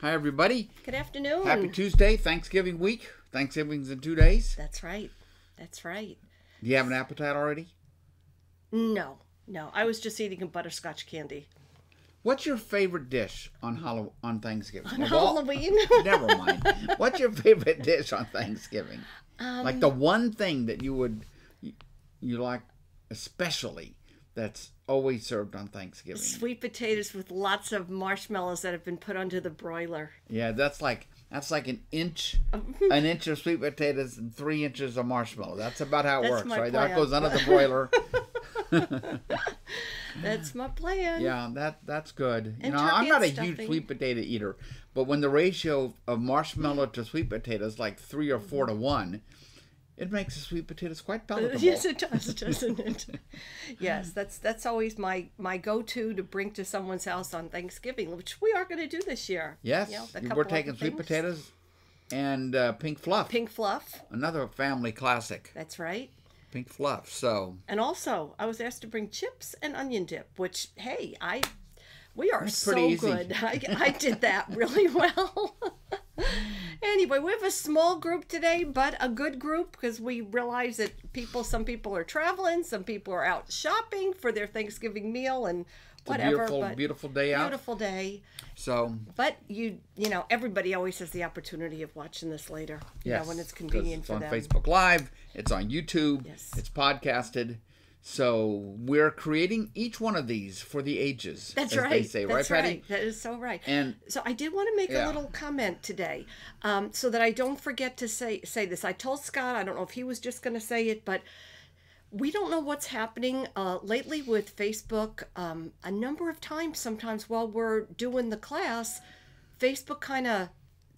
Hi, everybody. Good afternoon. Happy Tuesday, Thanksgiving week. Thanksgiving's in two days. That's right. That's right. Do you have an appetite already? No, no. I was just eating a butterscotch candy. What's your favorite dish on Hallow- on Thanksgiving? On Halloween? Never mind. What's your favorite dish on Thanksgiving? Um, like the one thing that you would you, you like especially that's always served on Thanksgiving. Sweet potatoes with lots of marshmallows that have been put onto the broiler. Yeah, that's like that's like an inch, an inch of sweet potatoes and three inches of marshmallow. That's about how it That's works, right? That goes under the broiler. That's my plan. yeah, that that's good. You know, I'm not a and huge sweet potato eater, but when the ratio of marshmallow to sweet potatoes like three or four to one, it makes the sweet potatoes quite palatable. Yes, it does, doesn't it? yes, that's that's always my my go-to to bring to someone's house on Thanksgiving, which we are going to do this year. Yes, You know, we're taking sweet things. potatoes and uh, pink fluff. Pink fluff. Another family classic, That's right. pink fluff. So And also, I was asked to bring chips and onion dip, which hey, I we are so easy. good. I, I did that really well. anyway, we have a small group today, but a good group because we realize that people, some people are traveling, some people are out shopping for their Thanksgiving meal and a whatever. beautiful, beautiful day out. beautiful day. So But you, you know, everybody always has the opportunity of watching this later. You yes, know, when it's convenient it's for on them. Facebook Live. It's on YouTube. Yes. It's podcasted. So we're creating each one of these for the ages. That's as right. They say, That's right, Patty? right. That is so right. And- so I did want to make Yeah. a little comment today, um, so that I don't forget to say say this. I told Scott. I don't know if he was just going to say it, but we don't know what's happening uh, lately with Facebook. Um, a number of times, sometimes while we're doing the class, Facebook kind of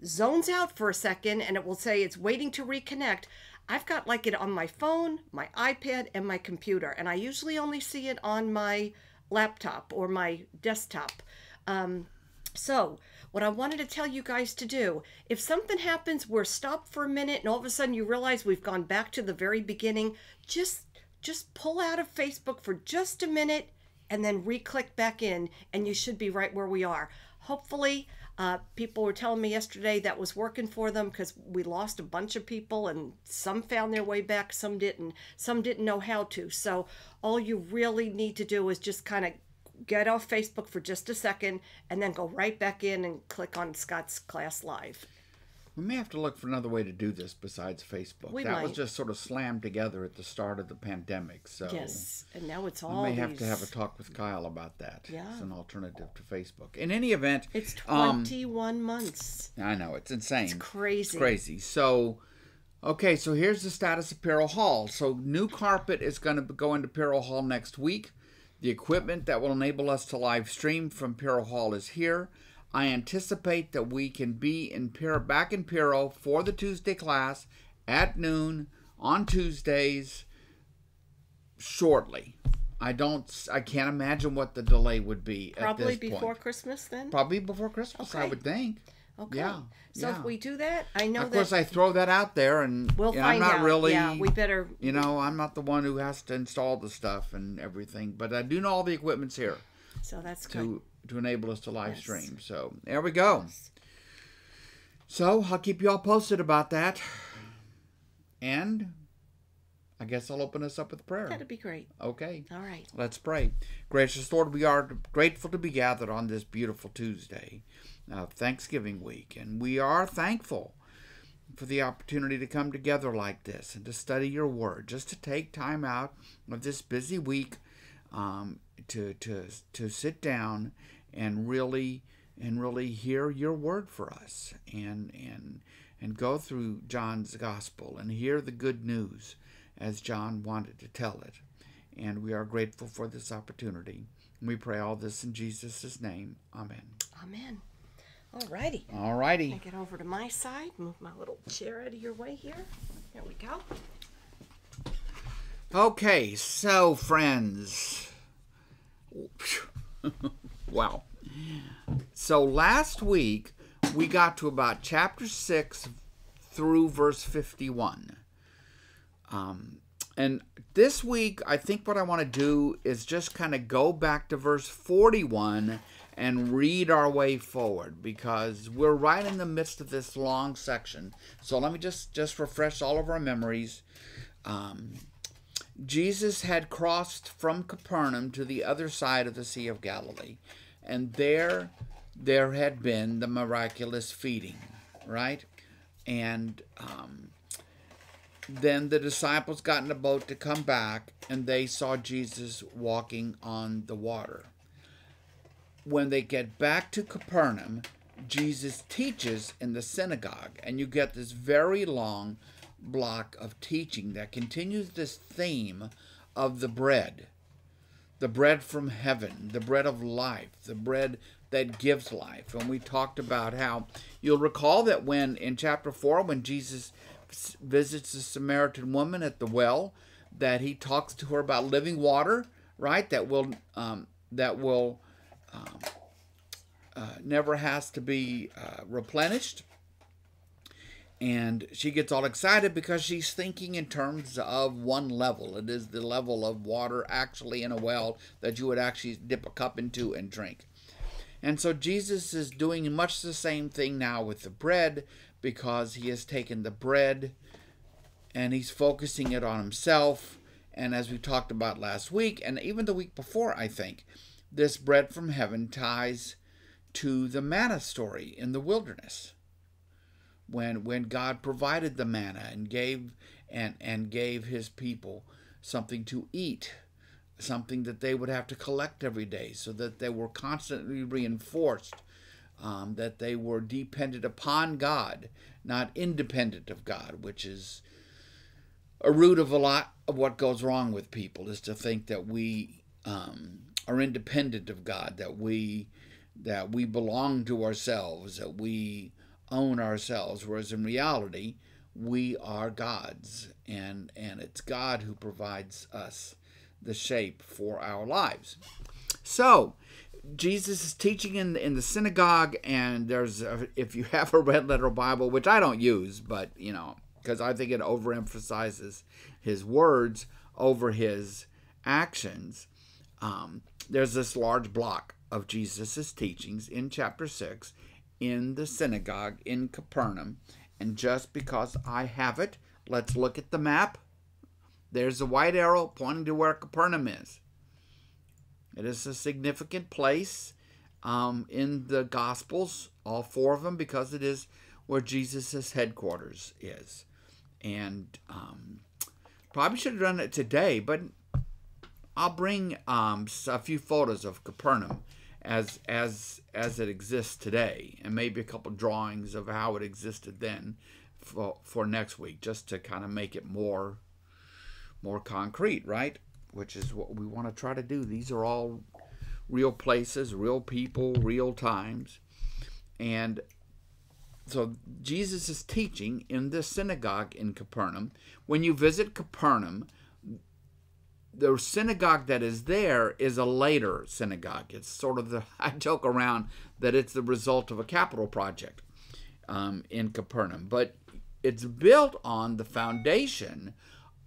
zones out for a second and it will say it's waiting to reconnect. I've got like it on my phone, my iPad, and my computer, and I usually only see it on my laptop or my desktop. Um, so, what I wanted to tell you guys to do if something happens, we're stopped for a minute, and all of a sudden you realize we've gone back to the very beginning, just just pull out of Facebook for just a minute and then re-click back in, and you should be right where we are. Hopefully, uh, people were telling me yesterday that was working for them because we lost a bunch of people, and some found their way back, some didn't. Some didn't know how to. So, all you really need to do is just kind of get off Facebook for just a second and then go right back in and click on Scott's Class Live. We may have to look for another way to do this besides Facebook. We that was just sort of slammed together at the start of the pandemic. So Yes, and now it's all. we may have to have a talk with Kyle about that. Yeah. As an alternative to Facebook. In any event, It's um, twenty-one months. I know it's insane. It's crazy. It's crazy. So, okay, so here's the status of Peril Hall. So, new carpet is going to go into Peril Hall next week. The equipment that will enable us to live stream from Peril Hall is here. I anticipate that we can be in Piro, back in Piro for the Tuesday class at noon on Tuesdays shortly. I don't. I can't imagine what the delay would be Probably at this before point. Christmas then. Probably before Christmas, I would think. Okay. Yeah. So yeah. if we do that, I know Of that course, I throw that out there, and we'll find I'm not out. really, yeah, we better. you know, I'm not the one who has to install the stuff and everything, but I do know all the equipment's here So that's good. to to enable us to live Yes. stream. So there we go. So I'll keep you all posted about that, and I guess I'll open us up with prayer. That'd be great. Okay. All right. Let's pray. Gracious Lord, we are grateful to be gathered on this beautiful Tuesday of Thanksgiving week, and we are thankful for the opportunity to come together like this and to study your word, just to take time out of this busy week um, to, to, to sit down and really and really hear your word for us and and and go through John's gospel and hear the good news as John wanted to tell it. And we are grateful for this opportunity. We pray all this in Jesus' name. Amen. Amen. All righty. All righty. I get over to my side. Move my little chair out of your way here. There we go. Okay, so friends. Wow. So last week we got to about chapter 6 through verse 51. Um, and this week, I think what I want to do is just kind of go back to verse 41 and read our way forward because we're right in the midst of this long section. So let me just just refresh all of our memories. Um, Jesus had crossed from Capernaum to the other side of the Sea of Galilee, and there there had been the miraculous feeding, right? And um, then the disciples got in a boat to come back, and they saw Jesus walking on the water. When they get back to Capernaum, Jesus teaches in the synagogue, and you get this very long block of teaching that continues this theme of the bread the bread from heaven, the bread of life, the bread that gives life. And we talked about how you'll recall that when in chapter 4, when Jesus visits the Samaritan woman at the well, that he talks to her about living water, right? That will um, that will um, uh, never has to be uh, replenished. And she gets all excited because she's thinking in terms of one level. It is the level of water actually in a well that you would actually dip a cup into and drink. And so Jesus is doing much the same thing now with the bread because he has taken the bread and he's focusing it on himself. And as we talked about last week, and even the week before, I think, this bread from heaven ties to the manna story in the wilderness when when God provided the manna and gave and and gave his people something to eat, something that they would have to collect every day, so that they were constantly reinforced, um, that they were dependent upon God, not independent of God, which is a root of a lot of what goes wrong with people is to think that we um, are independent of God, that we that we belong to ourselves, that we own ourselves, whereas in reality, we are God's, and, and it's God who provides us the shape for our lives. So, Jesus is teaching in the, in the synagogue, and there's a, if you have a red letter Bible, which I don't use, but you know, because I think it overemphasizes his words over his actions. Um, there's this large block of Jesus' teachings in chapter 6, in the synagogue in Capernaum. And just because I have it, let's look at the map. There's a white arrow pointing to where Capernaum is. It is a significant place um, in the Gospels, all four of them, because it is where Jesus' headquarters is. And um, probably should have done it today, but I'll bring um, a few photos of Capernaum as as as it exists today, and maybe a couple drawings of how it existed then for for next week, just to kind of make it more more concrete, right? Which is what we want to try to do. These are all real places, real people, real times, and so Jesus is teaching in this synagogue in Capernaum. When you visit Capernaum, the synagogue that is there is a later synagogue. It's sort of the, I joke around that it's the result of a capital project um, in Capernaum, but it's built on the foundation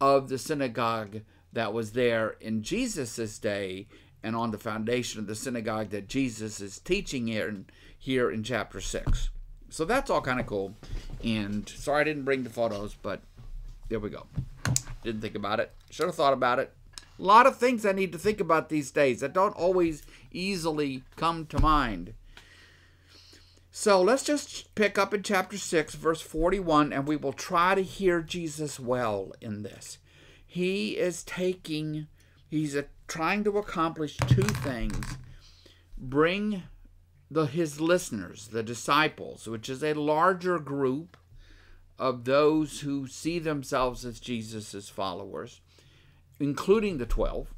of the synagogue that was there in Jesus' day and on the foundation of the synagogue that Jesus is teaching here in, here in chapter 6. So that's all kind of cool. And sorry I didn't bring the photos, but there we go. Didn't think about it. Should have thought about it. A lot of things I need to think about these days that don't always easily come to mind. So let's just pick up in chapter 6, verse 41, and we will try to hear Jesus well in this. He is taking, he's a, trying to accomplish two things bring the, his listeners, the disciples, which is a larger group of those who see themselves as Jesus' followers, including the 12,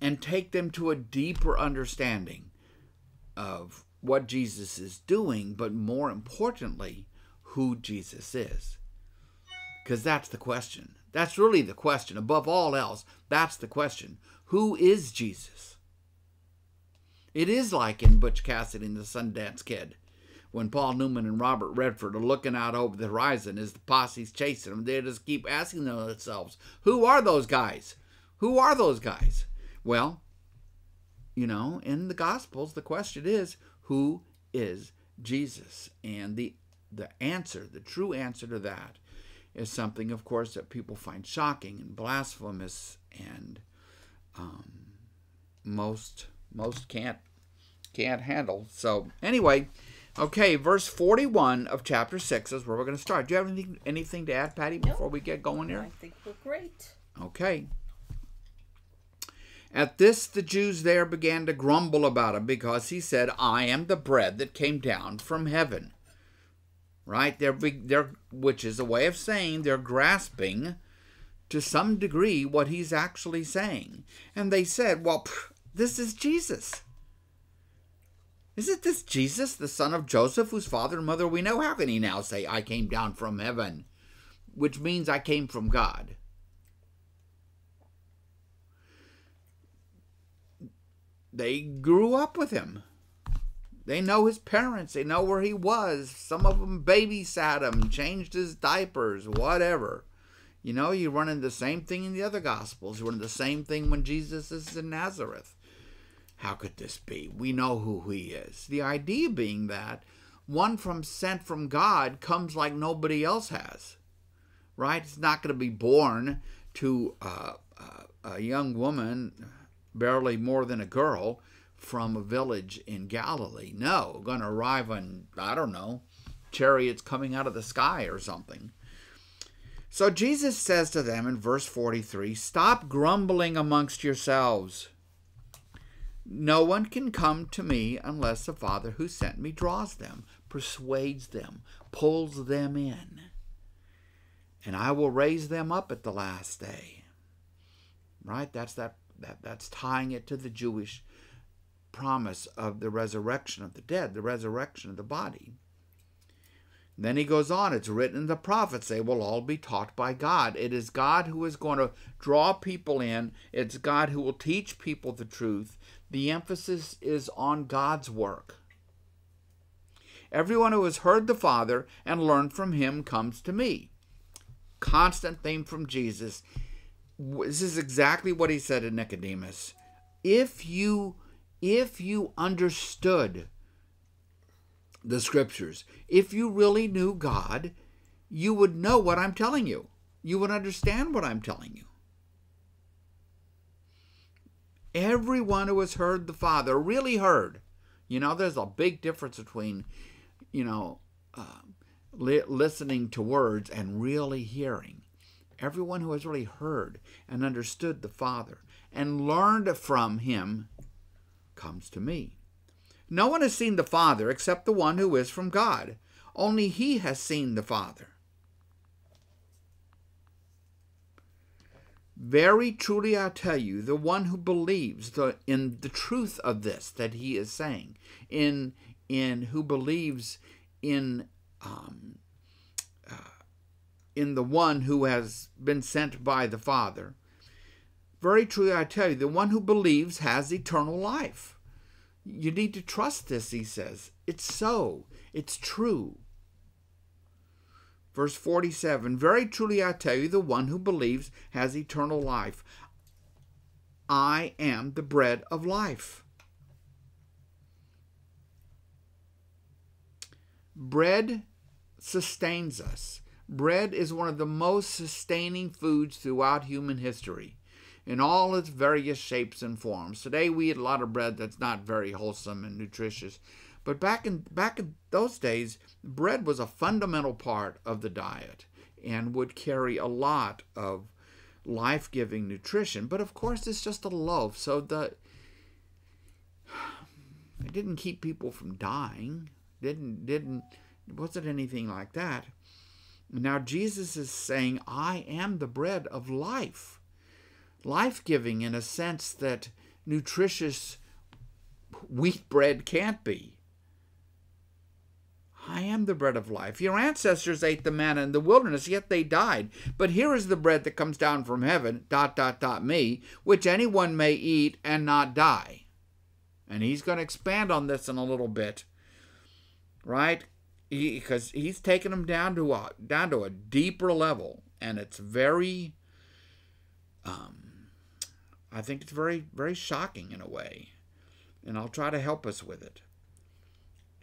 and take them to a deeper understanding of what Jesus is doing, but more importantly, who Jesus is. Because that's the question. That's really the question. Above all else, that's the question. Who is Jesus? It is like in Butch Cassidy and the Sundance Kid when Paul Newman and Robert Redford are looking out over the horizon as the posse's chasing them, they just keep asking themselves, who are those guys? Who are those guys? Well, you know, in the Gospels, the question is, who is Jesus? And the the answer, the true answer to that, is something, of course, that people find shocking and blasphemous, and um, most most can't can't handle. So anyway, okay, verse forty-one of chapter six is where we're going to start. Do you have anything anything to add, Patty, before we get going here? I think we're great. Okay. At this, the Jews there began to grumble about him because he said, I am the bread that came down from heaven. Right? They're, they're, which is a way of saying they're grasping to some degree what he's actually saying. And they said, Well, pff, this is Jesus. Isn't this Jesus, the son of Joseph, whose father and mother we know? How can he now say, I came down from heaven? Which means I came from God. they grew up with him. They know his parents. They know where he was. Some of them babysat him, changed his diapers, whatever. You know, you run into the same thing in the other Gospels. You run into the same thing when Jesus is in Nazareth. How could this be? We know who he is. The idea being that one from sent from God comes like nobody else has, right? It's not going to be born to uh, a young woman barely more than a girl from a village in Galilee. No, going to arrive on, I don't know, chariots coming out of the sky or something. So Jesus says to them in verse 43 Stop grumbling amongst yourselves. No one can come to me unless the Father who sent me draws them, persuades them, pulls them in. And I will raise them up at the last day. Right? That's that that that's tying it to the Jewish promise of the resurrection of the dead, the resurrection of the body. Then he goes on, it's written in the prophets, they will all be taught by God. It is God who is going to draw people in, it's God who will teach people the truth. The emphasis is on God's work. Everyone who has heard the Father and learned from him comes to me. Constant theme from Jesus this is exactly what he said to Nicodemus. If you if you understood the scriptures, if you really knew God, you would know what I'm telling you. You would understand what I'm telling you. Everyone who has heard the Father, really heard, you know, there's a big difference between, you know, uh, li- listening to words and really hearing everyone who has really heard and understood the Father and learned from him comes to me. No one has seen the Father except the one who is from God. Only he has seen the Father. Very truly I tell you, the one who believes the, in the truth of this that he is saying, in in who believes in um, in the one who has been sent by the Father. Very truly, I tell you, the one who believes has eternal life. You need to trust this, he says. It's so, it's true. Verse 47 Very truly, I tell you, the one who believes has eternal life. I am the bread of life. Bread sustains us. Bread is one of the most sustaining foods throughout human history in all its various shapes and forms. Today we eat a lot of bread that's not very wholesome and nutritious. But back in back in those days, bread was a fundamental part of the diet and would carry a lot of life-giving nutrition. But of course, it's just a loaf, so the it didn't keep people from dying. Didn't didn't wasn't anything like that. Now, Jesus is saying, I am the bread of life. Life giving in a sense that nutritious wheat bread can't be. I am the bread of life. Your ancestors ate the manna in the wilderness, yet they died. But here is the bread that comes down from heaven, dot, dot, dot, me, which anyone may eat and not die. And he's going to expand on this in a little bit, right? because he, he's taking them down to a down to a deeper level, and it's very, um, I think it's very very shocking in a way. and I'll try to help us with it.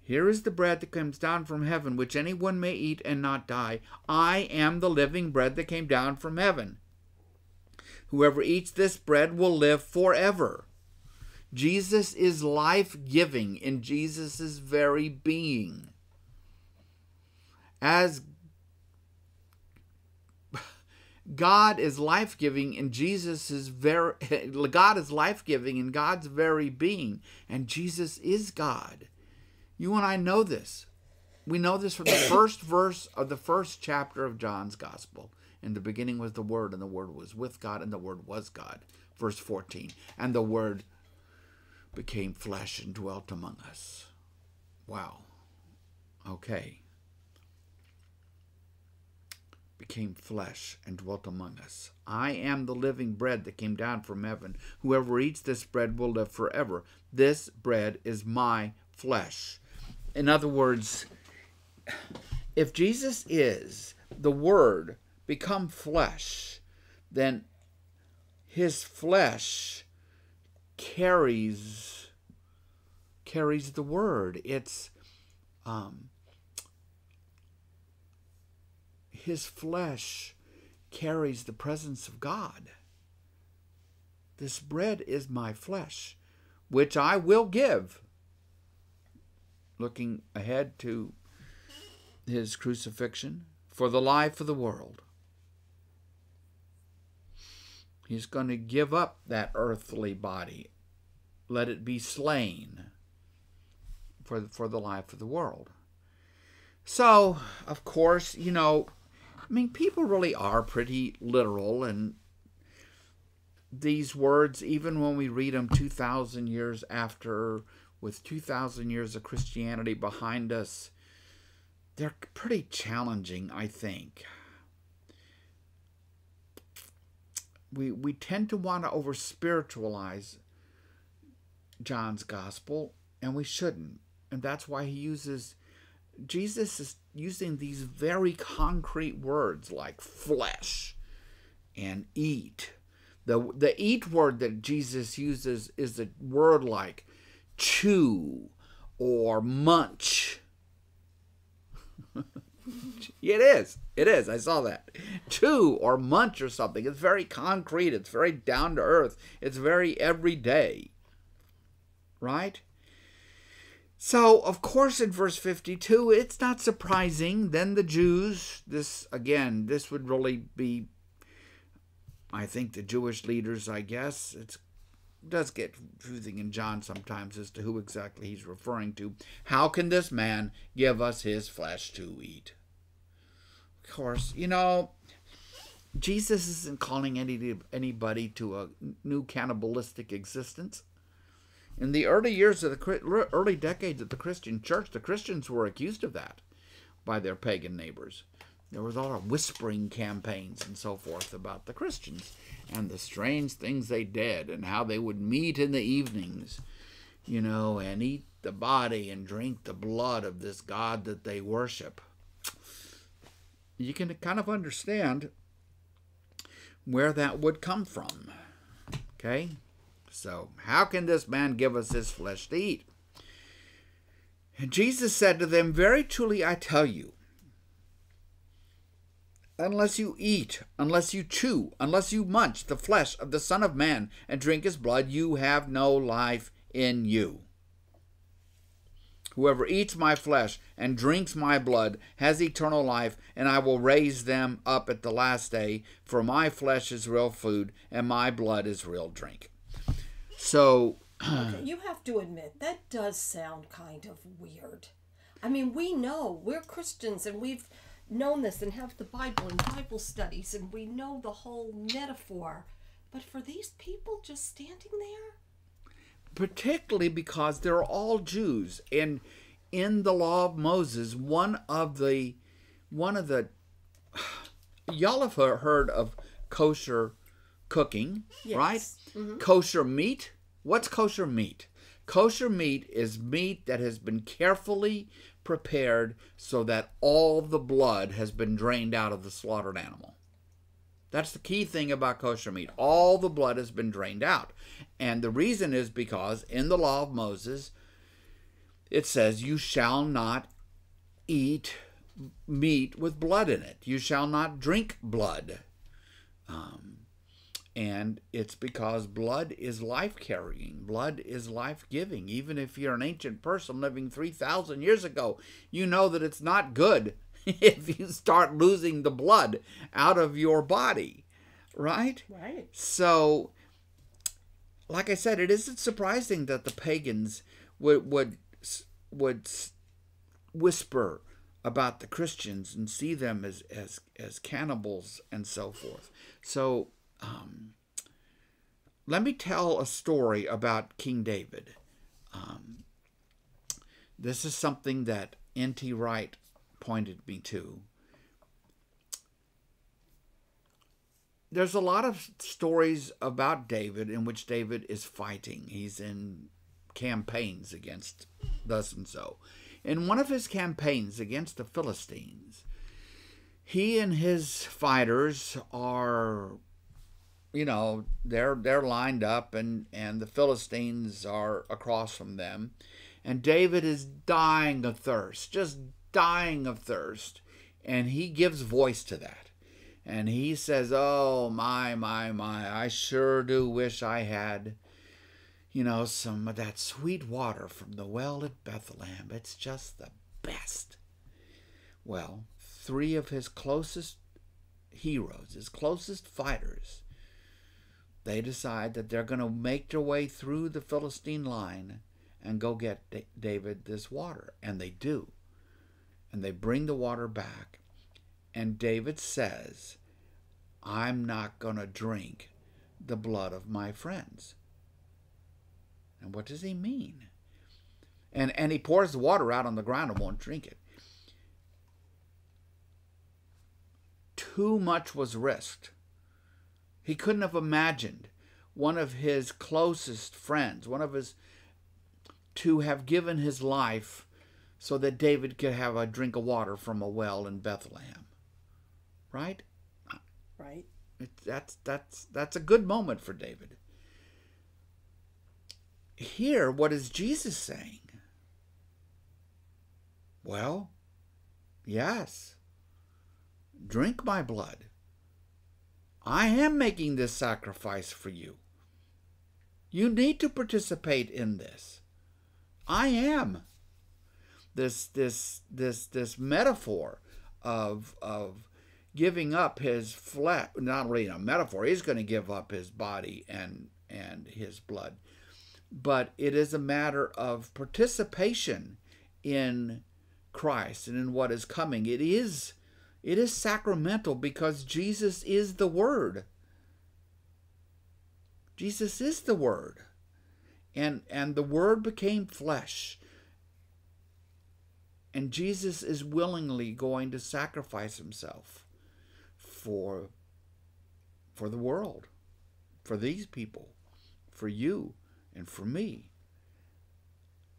Here is the bread that comes down from heaven, which anyone may eat and not die. I am the living bread that came down from heaven. Whoever eats this bread will live forever. Jesus is life giving in Jesus' very being. As God is life giving in Jesus' very God is life giving in God's very being, and Jesus is God. You and I know this. We know this from the first verse of the first chapter of John's Gospel. In the beginning was the Word, and the Word was with God, and the Word was God. Verse 14. And the Word became flesh and dwelt among us. Wow. Okay. Became flesh and dwelt among us. I am the living bread that came down from heaven. Whoever eats this bread will live forever. This bread is my flesh. In other words, if Jesus is the Word become flesh, then his flesh carries carries the word. It's um, his flesh carries the presence of God. This bread is my flesh, which I will give looking ahead to his crucifixion, for the life of the world. He's going to give up that earthly body, let it be slain for, for the life of the world. So, of course, you know, I mean, people really are pretty literal, and these words, even when we read them 2,000 years after with 2,000 years of Christianity behind us, they're pretty challenging, I think. We, we tend to want to over spiritualize John's gospel, and we shouldn't. And that's why he uses, Jesus is using these very concrete words like flesh and eat. The, the eat word that Jesus uses is a word like chew or munch. it is. It is. I saw that. Chew or munch or something. It's very concrete. It's very down to earth. It's very everyday. Right? So, of course, in verse 52, it's not surprising. Then the Jews, this, again, this would really be, I think, the Jewish leaders, I guess. It's does get confusing in John sometimes as to who exactly he's referring to. How can this man give us his flesh to eat? Of course, you know, Jesus isn't calling any, anybody to a new cannibalistic existence. In the early years of the early decades of the Christian church, the Christians were accused of that by their pagan neighbors. There was a lot of whispering campaigns and so forth about the Christians and the strange things they did and how they would meet in the evenings, you know, and eat the body and drink the blood of this God that they worship. You can kind of understand where that would come from. Okay? So, how can this man give us his flesh to eat? And Jesus said to them, Very truly I tell you, unless you eat, unless you chew, unless you munch the flesh of the Son of Man and drink his blood, you have no life in you. Whoever eats my flesh and drinks my blood has eternal life, and I will raise them up at the last day, for my flesh is real food, and my blood is real drink. So. okay, you have to admit, that does sound kind of weird. I mean, we know we're Christians and we've known this and have the Bible and Bible studies and we know the whole metaphor. But for these people just standing there? Particularly because they're all Jews. And in the law of Moses, one of the one of the y'all have heard of kosher cooking, yes. right? Mm-hmm. Kosher meat. What's kosher meat? Kosher meat is meat that has been carefully prepared so that all the blood has been drained out of the slaughtered animal. That's the key thing about kosher meat. All the blood has been drained out. And the reason is because in the law of Moses, it says, You shall not eat meat with blood in it. You shall not drink blood. Um, and it's because blood is life carrying, blood is life giving. Even if you're an ancient person living 3,000 years ago, you know that it's not good if you start losing the blood out of your body, right? Right. So, like I said, it isn't surprising that the pagans would would would whisper about the Christians and see them as as as cannibals and so forth. So, um, let me tell a story about King David. Um, this is something that N.T. Wright pointed me to. There's a lot of stories about David in which David is fighting. He's in campaigns against thus and so. In one of his campaigns against the Philistines, he and his fighters are you know they're they're lined up and and the philistines are across from them. And david is dying of thirst just dying of thirst. And he gives voice to that. And he says oh my my my i sure do wish i had you know some of that sweet water from the well at bethlehem. It's just the best. Well three of his closest heroes his closest fighters they decide that they're going to make their way through the Philistine line and go get David this water. And they do. And they bring the water back. And David says, I'm not going to drink the blood of my friends. And what does he mean? And, and he pours the water out on the ground and won't drink it. Too much was risked he couldn't have imagined one of his closest friends, one of his, to have given his life so that David could have a drink of water from a well in Bethlehem. Right? Right. It, that's that's that's a good moment for David. Here, what is Jesus saying? Well, yes. Drink my blood. I am making this sacrifice for you. You need to participate in this. I am. This this this this metaphor of of giving up his flesh not really a metaphor, he's going to give up his body and and his blood. But it is a matter of participation in Christ and in what is coming. It is it is sacramental because Jesus is the Word. Jesus is the Word. And, and the Word became flesh. And Jesus is willingly going to sacrifice himself for, for the world, for these people, for you, and for me.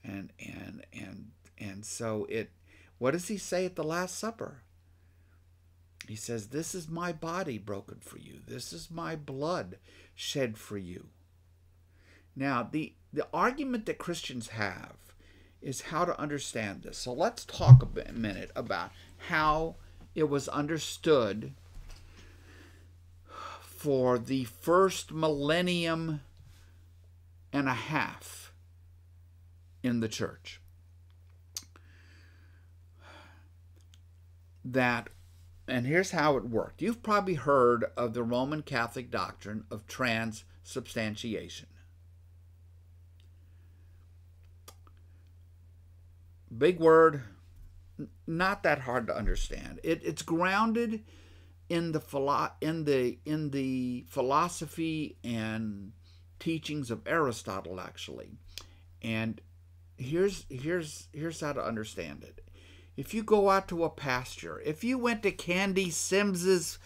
And and and and so it what does he say at the Last Supper? He says, This is my body broken for you. This is my blood shed for you. Now, the, the argument that Christians have is how to understand this. So let's talk a minute about how it was understood for the first millennium and a half in the church. That and here's how it worked. You've probably heard of the Roman Catholic doctrine of transubstantiation. Big word, not that hard to understand. It, it's grounded in the philo- in the in the philosophy and teachings of Aristotle actually. And here's here's here's how to understand it if you go out to a pasture, if you went to Candy Sims's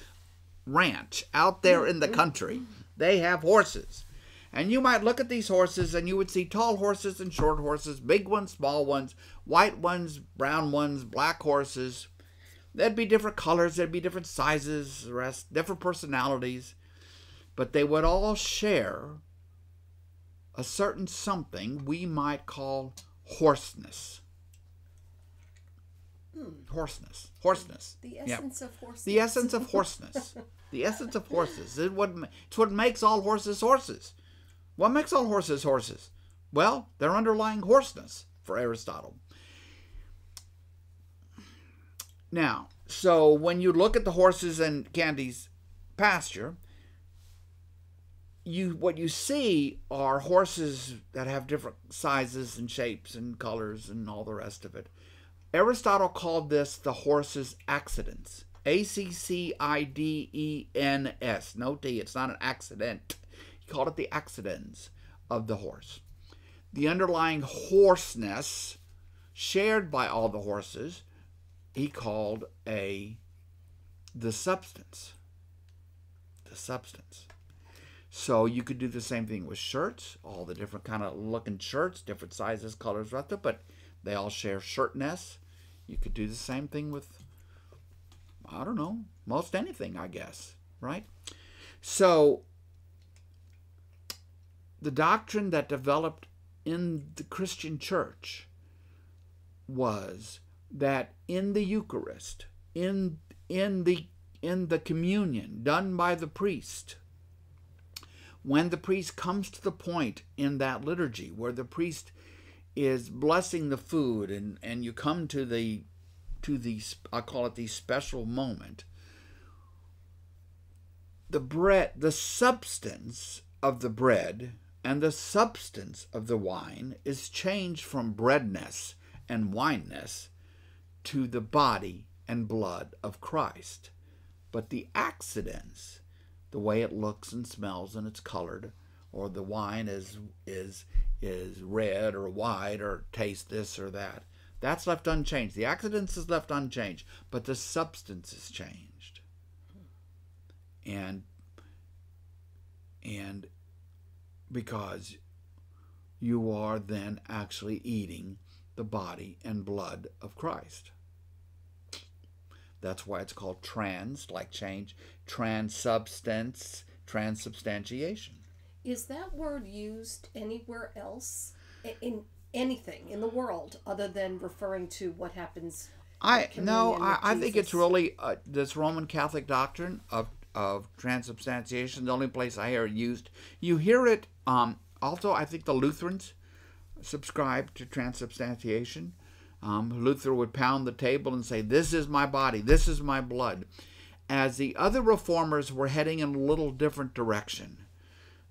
ranch out there in the country, they have horses. And you might look at these horses and you would see tall horses and short horses, big ones, small ones, white ones, brown ones, black horses. There'd be different colors, there'd be different sizes, rest, different personalities, but they would all share a certain something we might call horseness. Horseness. Horseness. The Yeah. essence of horses. The essence of horseness. the essence of horses. It's what, it's what makes all horses horses. What makes all horses horses? Well, their underlying horseness for Aristotle. Now, so when you look at the horses in Candy's pasture, you what you see are horses that have different sizes and shapes and colors and all the rest of it. Aristotle called this the horse's accidents. A C C I D E N S. No T. It's not an accident. He called it the accidents of the horse. The underlying horseness shared by all the horses, he called a the substance. The substance. So you could do the same thing with shirts, all the different kind of looking shirts, different sizes, colors, but they all share shirtness. You could do the same thing with, I don't know, most anything, I guess, right? So the doctrine that developed in the Christian church was that in the Eucharist, in in the in the communion done by the priest, when the priest comes to the point in that liturgy where the priest is blessing the food and, and you come to the to the I call it the special moment. The bread the substance of the bread and the substance of the wine is changed from breadness and wineness to the body and blood of Christ. But the accidents the way it looks and smells and it's colored or the wine is is is red or white or tastes this or that. That's left unchanged. The accidents is left unchanged but the substance is changed. And and because you are then actually eating the body and blood of Christ. That's why it's called trans, like change, transubstance, transubstantiation. Is that word used anywhere else in anything in the world other than referring to what happens? I no, I, I think it's really uh, this Roman Catholic doctrine of of transubstantiation. The only place I hear it used. You hear it. Um, also, I think the Lutherans subscribe to transubstantiation. Um, Luther would pound the table and say, "This is my body. This is my blood." As the other reformers were heading in a little different direction,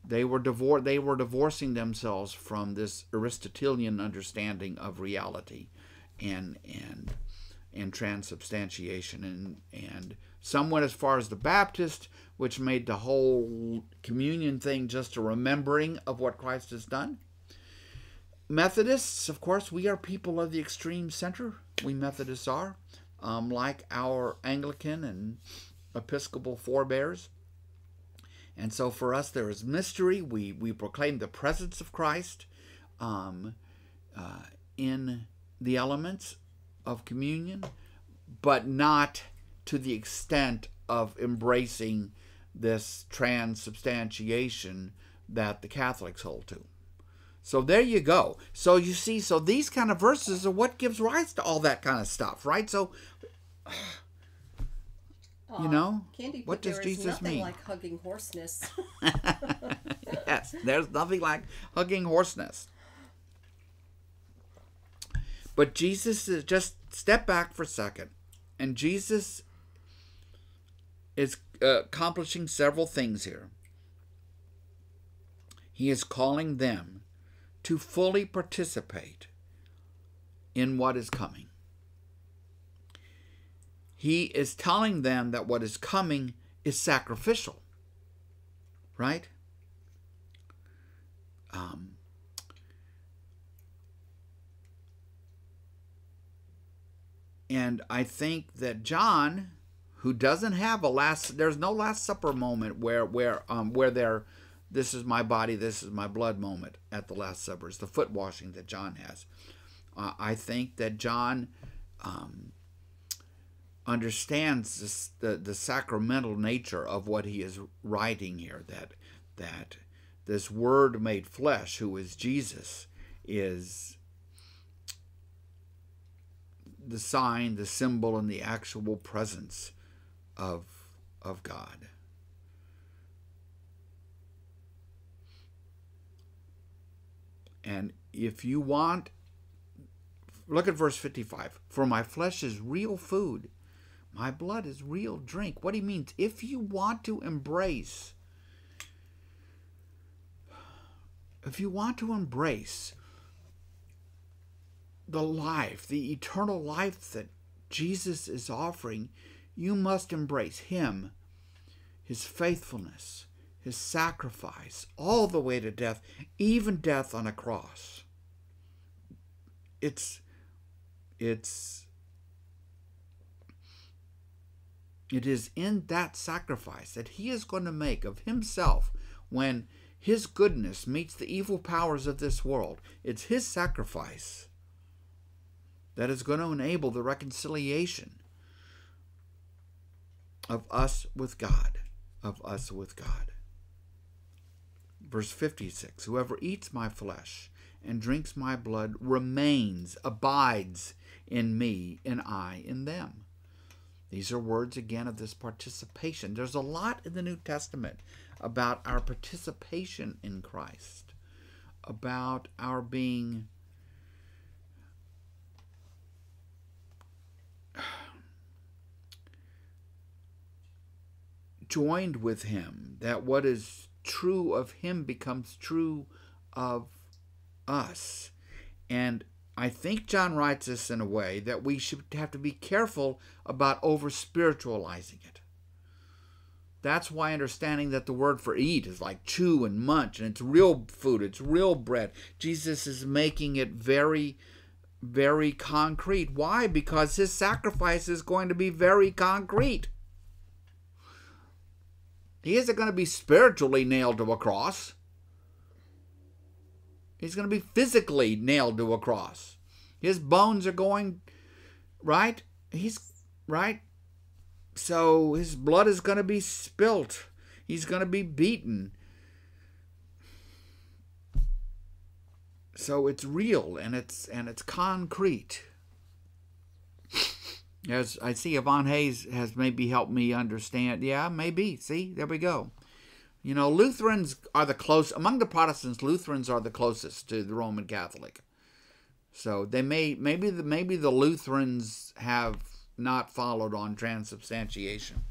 they were divor- They were divorcing themselves from this Aristotelian understanding of reality, and and and transubstantiation, and and some went as far as the Baptist, which made the whole communion thing just a remembering of what Christ has done. Methodists, of course, we are people of the extreme center. We Methodists are, um, like our Anglican and Episcopal forebears. And so for us, there is mystery. We, we proclaim the presence of Christ um, uh, in the elements of communion, but not to the extent of embracing this transubstantiation that the Catholics hold to. So there you go. So you see, so these kind of verses are what gives rise to all that kind of stuff, right? So, you know, Candy, what does Jesus nothing mean? like hugging horseness. yes, there's nothing like hugging horseness. But Jesus is just step back for a second, and Jesus is uh, accomplishing several things here. He is calling them to fully participate in what is coming. He is telling them that what is coming is sacrificial, right? Um, and I think that John, who doesn't have a last, there's no Last Supper moment where where um where they're, this is my body, this is my blood moment at the Last Supper. It's the foot washing that John has. Uh, I think that John um, understands this, the the sacramental nature of what he is writing here. That that this Word made flesh, who is Jesus, is the sign, the symbol, and the actual presence of of God. And if you want, look at verse 55 For my flesh is real food, my blood is real drink. What he means, if you want to embrace, if you want to embrace the life, the eternal life that Jesus is offering, you must embrace him, his faithfulness, his sacrifice, all the way to death, even death on a cross. It's it's it is in that sacrifice that he is going to make of himself when his goodness meets the evil powers of this world. It's his sacrifice that is going to enable the reconciliation of us with God, of us with God. Verse 56 Whoever eats my flesh and drinks my blood remains, abides in me, and I in them. These are words again of this participation. There's a lot in the New Testament about our participation in Christ, about our being joined with him, that what is true of him becomes true of us. And I think John writes this in a way that we should have to be careful about over spiritualizing it. That's why understanding that the word for eat is like chew and munch, and it's real food, it's real bread. Jesus is making it very, very concrete. Why? Because his sacrifice is going to be very concrete. He isn't going to be spiritually nailed to a cross. He's going to be physically nailed to a cross. His bones are going, right? He's, right? So his blood is going to be spilt. He's going to be beaten. So it's real and it's and it's concrete. As I see Yvonne Hayes has maybe helped me understand. Yeah, maybe. See, there we go. You know, Lutherans are the close among the Protestants. Lutherans are the closest to the Roman Catholic. So they may maybe the maybe the Lutherans have not followed on transubstantiation.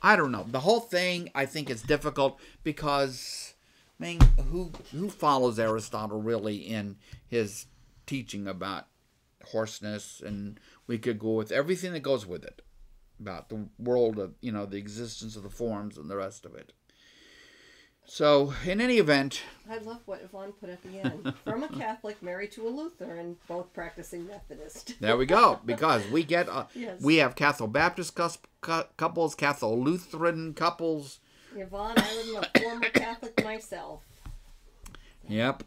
I don't know. The whole thing I think is difficult because I mean, who who follows Aristotle really in his teaching about horseness and we could go with everything that goes with it about the world of you know the existence of the forms and the rest of it so in any event I love what Yvonne put at the end. From a Catholic married to a Lutheran, both practicing Methodist. there we go because we get uh, Yes. we have catholic baptist couples catholic lutheran couples Yvonne, I am a former Catholic myself. Yep.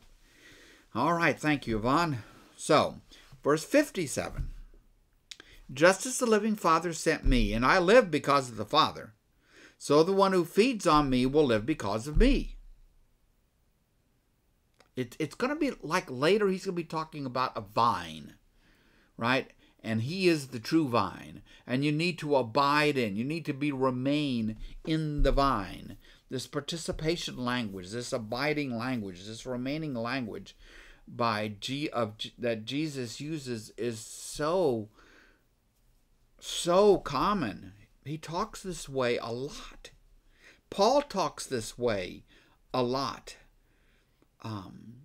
All right, thank you, Yvonne. So, verse 57 Just as the living Father sent me, and I live because of the Father, so the one who feeds on me will live because of me. It, it's going to be like later, he's going to be talking about a vine, right? And he is the true vine. And you need to abide in, you need to be remain in the vine. This participation language, this abiding language, this remaining language by G of G, that Jesus uses is so so common. He talks this way a lot. Paul talks this way a lot. Um,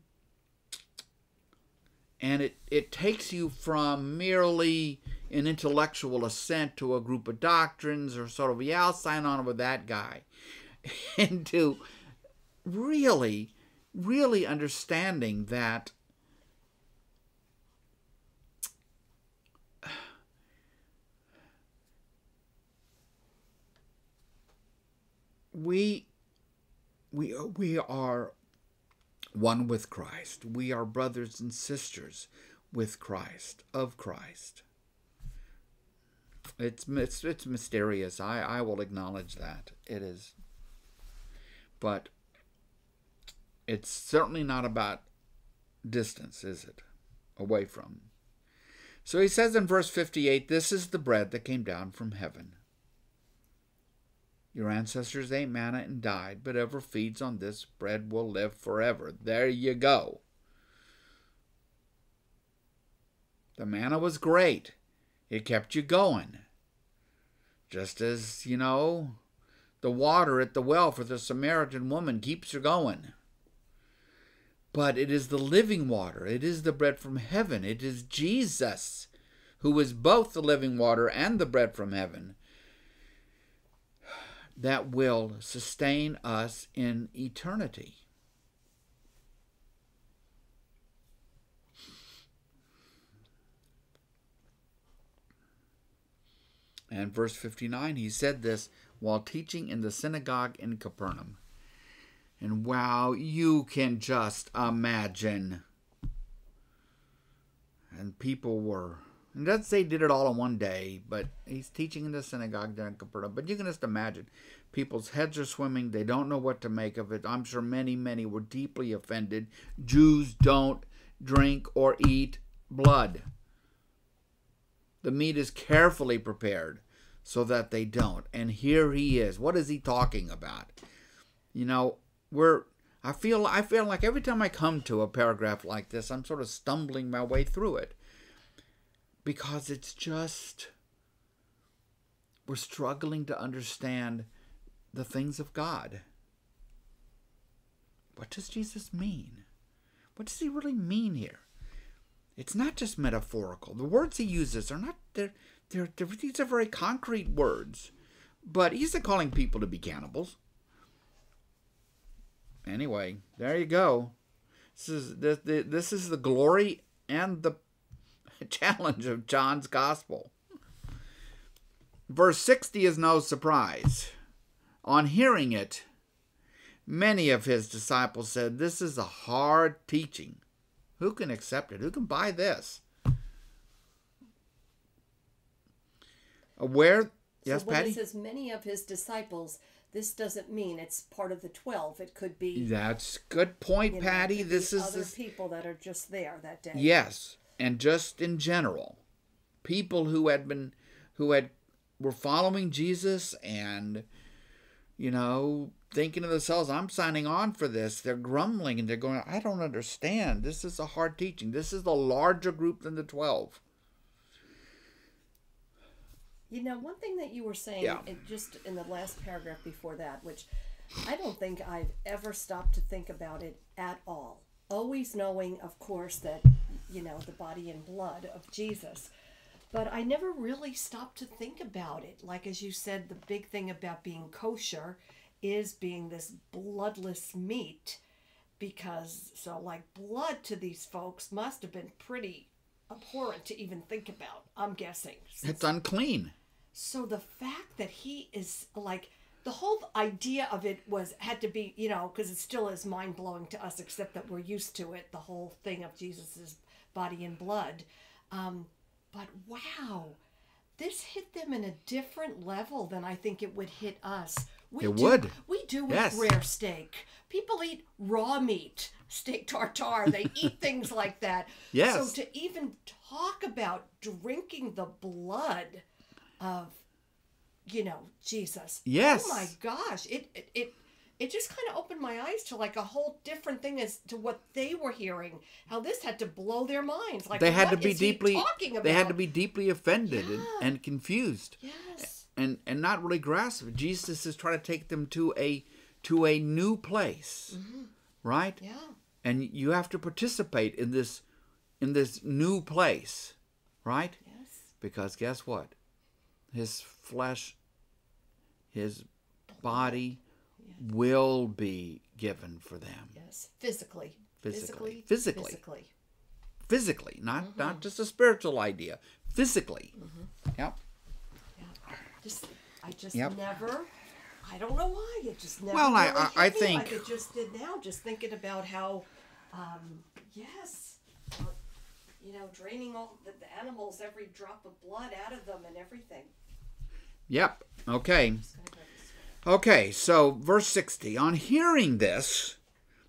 and it, it takes you from merely an intellectual assent to a group of doctrines or sort of, yeah, I'll sign on with that guy, into really, really understanding that we we we are one with Christ. We are brothers and sisters with Christ, of Christ. It's it's it's mysterious. I I will acknowledge that it is. But it's certainly not about distance, is it? Away from. So he says in verse 58 This is the bread that came down from heaven. Your ancestors ate manna and died, but whoever feeds on this bread will live forever. There you go. The manna was great, it kept you going. Just as, you know, the water at the well for the Samaritan woman keeps her going. But it is the living water, it is the bread from heaven, it is Jesus who is both the living water and the bread from heaven that will sustain us in eternity. And verse 59, he said this while teaching in the synagogue in Capernaum. And wow, you can just imagine. And people were, and doesn't say he did it all in one day, but he's teaching in the synagogue there in Capernaum. But you can just imagine. People's heads are swimming. They don't know what to make of it. I'm sure many, many were deeply offended. Jews don't drink or eat blood. The meat is carefully prepared so that they don't. And here he is. What is he talking about? You know, we're I feel I feel like every time I come to a paragraph like this, I'm sort of stumbling my way through it. Because it's just we're struggling to understand the things of God. What does Jesus mean? What does he really mean here? It's not just metaphorical. The words he uses are not they're, they're, they're these are very concrete words. But he's not calling people to be cannibals. Anyway, there you go. This is this, this is the glory and the challenge of John's gospel. Verse 60 is no surprise. On hearing it, many of his disciples said, This is a hard teaching. Who can accept it? Who can buy this? Aware, yes, so when Patty? it says many of his disciples, this doesn't mean it's part of the twelve. It could be That's good point, you know, Patty. This is other this, people that are just there that day. yes, and just in general, people who had been who had were following Jesus and you know thinking to themselves, "I'm signing on for this." They're grumbling and they're going, "I don't understand. This is a hard teaching. This is a larger group than the 12." You know, one thing that you were saying Yeah. in, just in the last paragraph before that, which I don't think I've ever stopped to think about it at all. Always knowing, of course, that, you know, the body and blood of Jesus. But I never really stopped to think about it. Like, as you said, the big thing about being kosher is being this bloodless meat. Because, so, like, blood to these folks must have been pretty abhorrent to even think about, I'm guessing. It's unclean. So the fact that he is like the whole idea of it was had to be you know because it still is mind blowing to us except that we're used to it the whole thing of Jesus's body and blood, um, but wow, this hit them in a different level than I think it would hit us. We It do, would. We do with Yes. rare steak. People eat raw meat, steak tartare. They eat things like that. Yes. So to even talk about drinking the blood of, you know, Jesus. Yes. Oh my gosh! It it it, it just kind of opened my eyes to like a whole different thing as to what they were hearing. How this had to blow their minds. Like They had to be deeply talking about? they had to be deeply offended and, Yeah. and confused. Yes. and and not really grasp it. Jesus is trying to take them to a to a new place, mm-hmm. right? Yeah. And you have to participate in this in this new place, right? Yes. Because guess what? His flesh, his body will be given for them Yes. Physically. Physically. Physically. Physically. Physically. physically, not Mm-hmm. not just a spiritual idea, physically. Yep. Yeah. Just I just Yep. never. I don't know why it just never. Well, I- really I- I me think- like it just did now. Just thinking about how, um, yes, uh, you know, draining all the, the animals, every drop of blood out of them, and everything. Yep. Okay. Okay, so verse 60. On hearing this,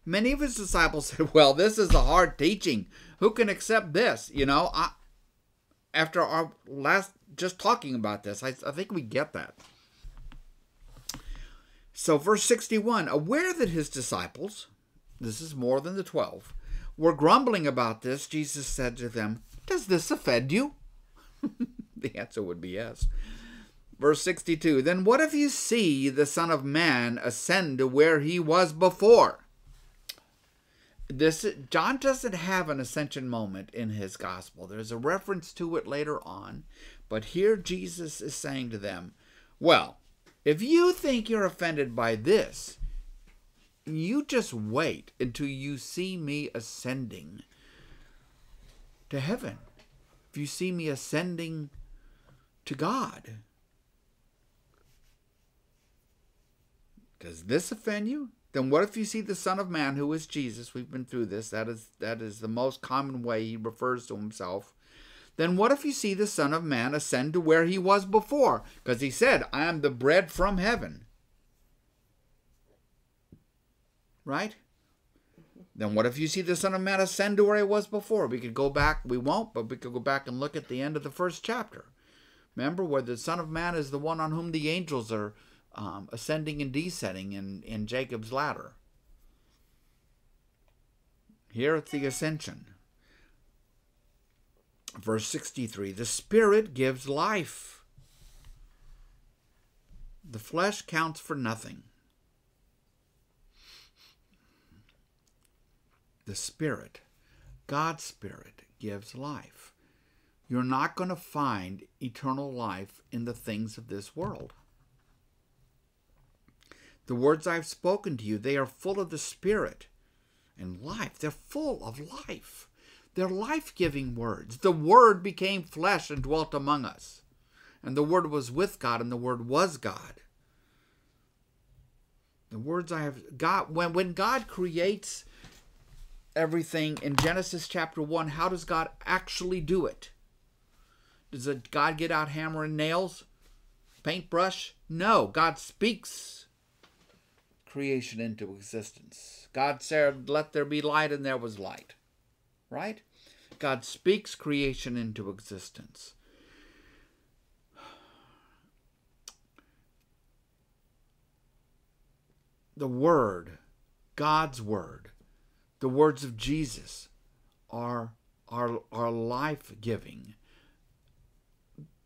many of his disciples said, Well, this is a hard teaching. Who can accept this? You know, I, after our last just talking about this, I, I think we get that. So, verse 61 aware that his disciples, this is more than the 12, were grumbling about this, Jesus said to them, Does this offend you? the answer would be yes. Verse 62 Then what if you see the Son of Man ascend to where he was before? This John doesn't have an ascension moment in his gospel. There's a reference to it later on, but here Jesus is saying to them, Well, if you think you're offended by this, you just wait until you see me ascending to heaven. If you see me ascending to God. Does this offend you? Then what if you see the Son of Man, who is Jesus? We've been through this. That is that is the most common way he refers to himself. Then what if you see the Son of Man ascend to where he was before? Because he said, I am the bread from heaven. Right? Then what if you see the Son of Man ascend to where he was before? We could go back, we won't, but we could go back and look at the end of the first chapter. Remember where the Son of Man is the one on whom the angels are um, ascending and descending in, in Jacob's ladder. Here it's the ascension. Verse 63 The Spirit gives life, the flesh counts for nothing. The Spirit, God's Spirit, gives life. You're not going to find eternal life in the things of this world. The words I've spoken to you, they are full of the Spirit and life. They're full of life. They're life giving words. The Word became flesh and dwelt among us. And the Word was with God, and the Word was God. The words I have got when when God creates everything in Genesis chapter 1, how does God actually do it? Does God get out hammer and nails? Paintbrush? No, God speaks creation into existence. God said, Let there be light, and there was light. Right? God speaks creation into existence. The Word, God's Word, the words of Jesus are, are, are life giving.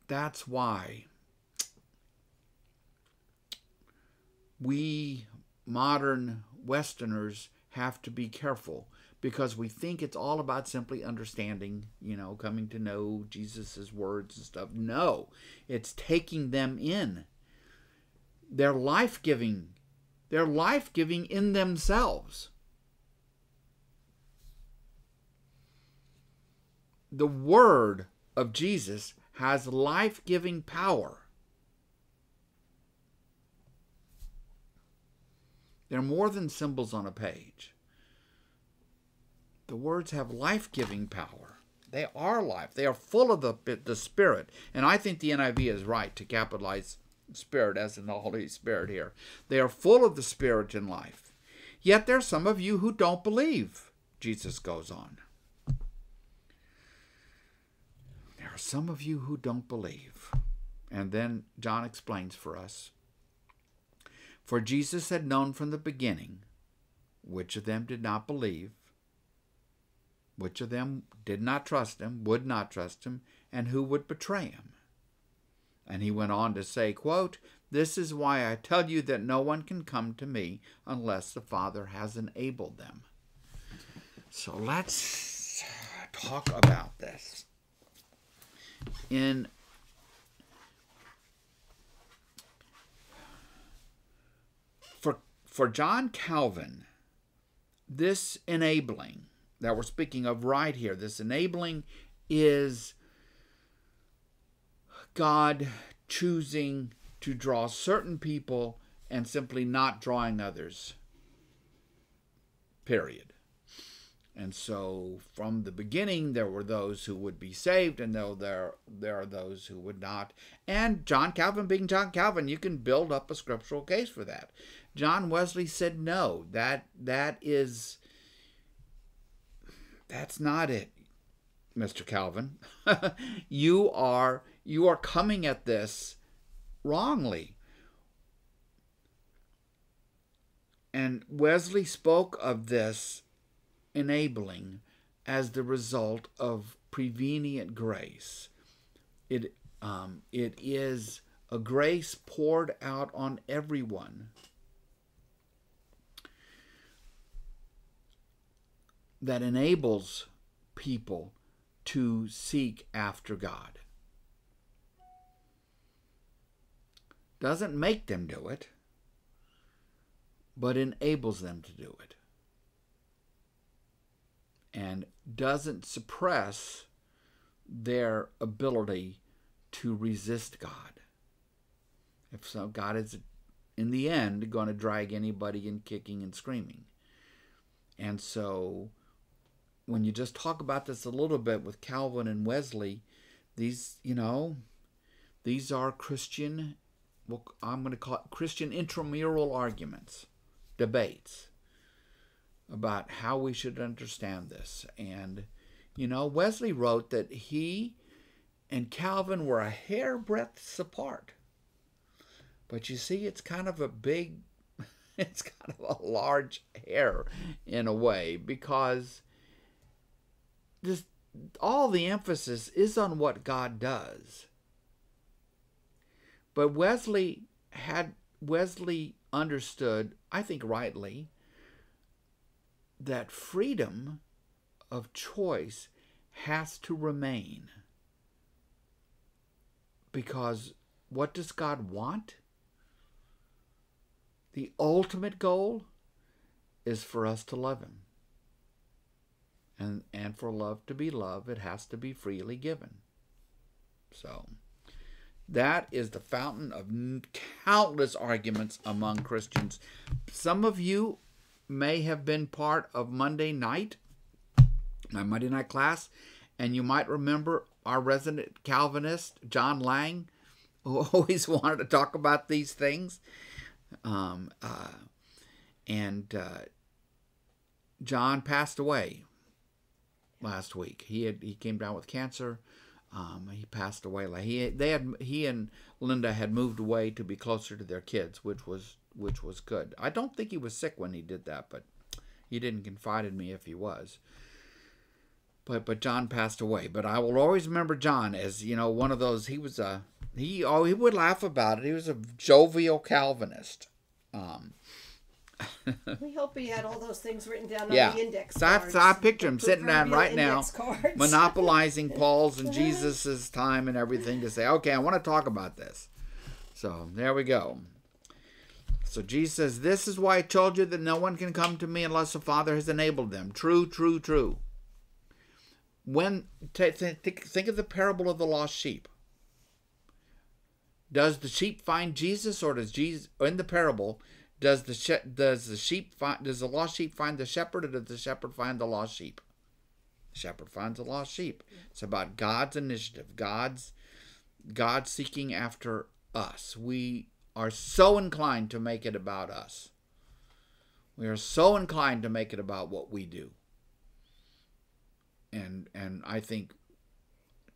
That's why we modern Westerners have to be careful because we think it's all about simply understanding, you know, coming to know Jesus' words and stuff. No, it's taking them in. They're life giving. They're life giving in themselves. The word of Jesus has life giving power. They're more than symbols on a page. The words have life giving power. They are life. They are full of the, the Spirit. And I think the NIV is right to capitalize Spirit as in the Holy Spirit here. They are full of the Spirit and life. Yet there's some of you who don't believe, Jesus goes on. There are some of you who don't believe. And then John explains for us for Jesus had known from the beginning which of them did not believe, which of them did not trust him, would not trust him, and who would betray him. And he went on to say, quote, This is why I tell you that no one can come to me unless the Father has enabled them. So let's talk about this. In for John Calvin, this enabling that we're speaking of right here, this enabling is God choosing to draw certain people and simply not drawing others. Period. And so from the beginning, there were those who would be saved, and though there there are those who would not. And John Calvin, being John Calvin, you can build up a scriptural case for that. John Wesley said no. That that is that's not it, Mr. Calvin. you are you are coming at this wrongly. And Wesley spoke of this enabling as the result of prevenient grace. It, um, it is a grace poured out on everyone. That enables people to seek after God. Doesn't make them do it, but enables them to do it and doesn't suppress their ability to resist God. If so, God is in the end going to drag anybody in kicking and screaming. And so when you just talk about this a little bit with Calvin and Wesley, these, you know, these are Christian, well, I'm going to call it Christian intramural arguments, debates about how we should understand this. And, you know, Wesley wrote that he and Calvin were a hair hairbreadth apart. But you see, it's kind of a big, it's kind of a large hair in a way because this, all the emphasis is on what God does. But Wesley had, Wesley understood, I think rightly, that freedom of choice has to remain. Because what does God want? The ultimate goal is for us to love Him. And, and for love to be love, it has to be freely given. So, that is the fountain of countless arguments among Christians. Some of you may have been part of Monday night, my Monday night class, and you might remember our resident Calvinist, John Lang, who always wanted to talk about these things. Um, uh, and uh, John passed away last week. He had he came down with cancer. Um, he passed away. Like he they had he and Linda had moved away to be closer to their kids, which was which was good. I don't think he was sick when he did that, but he didn't confide in me if he was. But but John passed away. But I will always remember John as you know one of those. He was a he oh he would laugh about it. He was a jovial Calvinist. Um, we hope he had all those things written down yeah. on the index so I, cards. so I picture him sitting down right now, cards. monopolizing Paul's and Jesus's time and everything to say, okay, I want to talk about this. So there we go. So Jesus says, This is why I told you that no one can come to me unless the Father has enabled them. True, true, true. When think of the parable of the lost sheep. Does the sheep find Jesus, or does Jesus in the parable? Does the she- does the sheep find does the lost sheep find the shepherd, or does the shepherd find the lost sheep? The shepherd finds the lost sheep. It's about God's initiative, God's God seeking after us. We are so inclined to make it about us. We are so inclined to make it about what we do. And and I think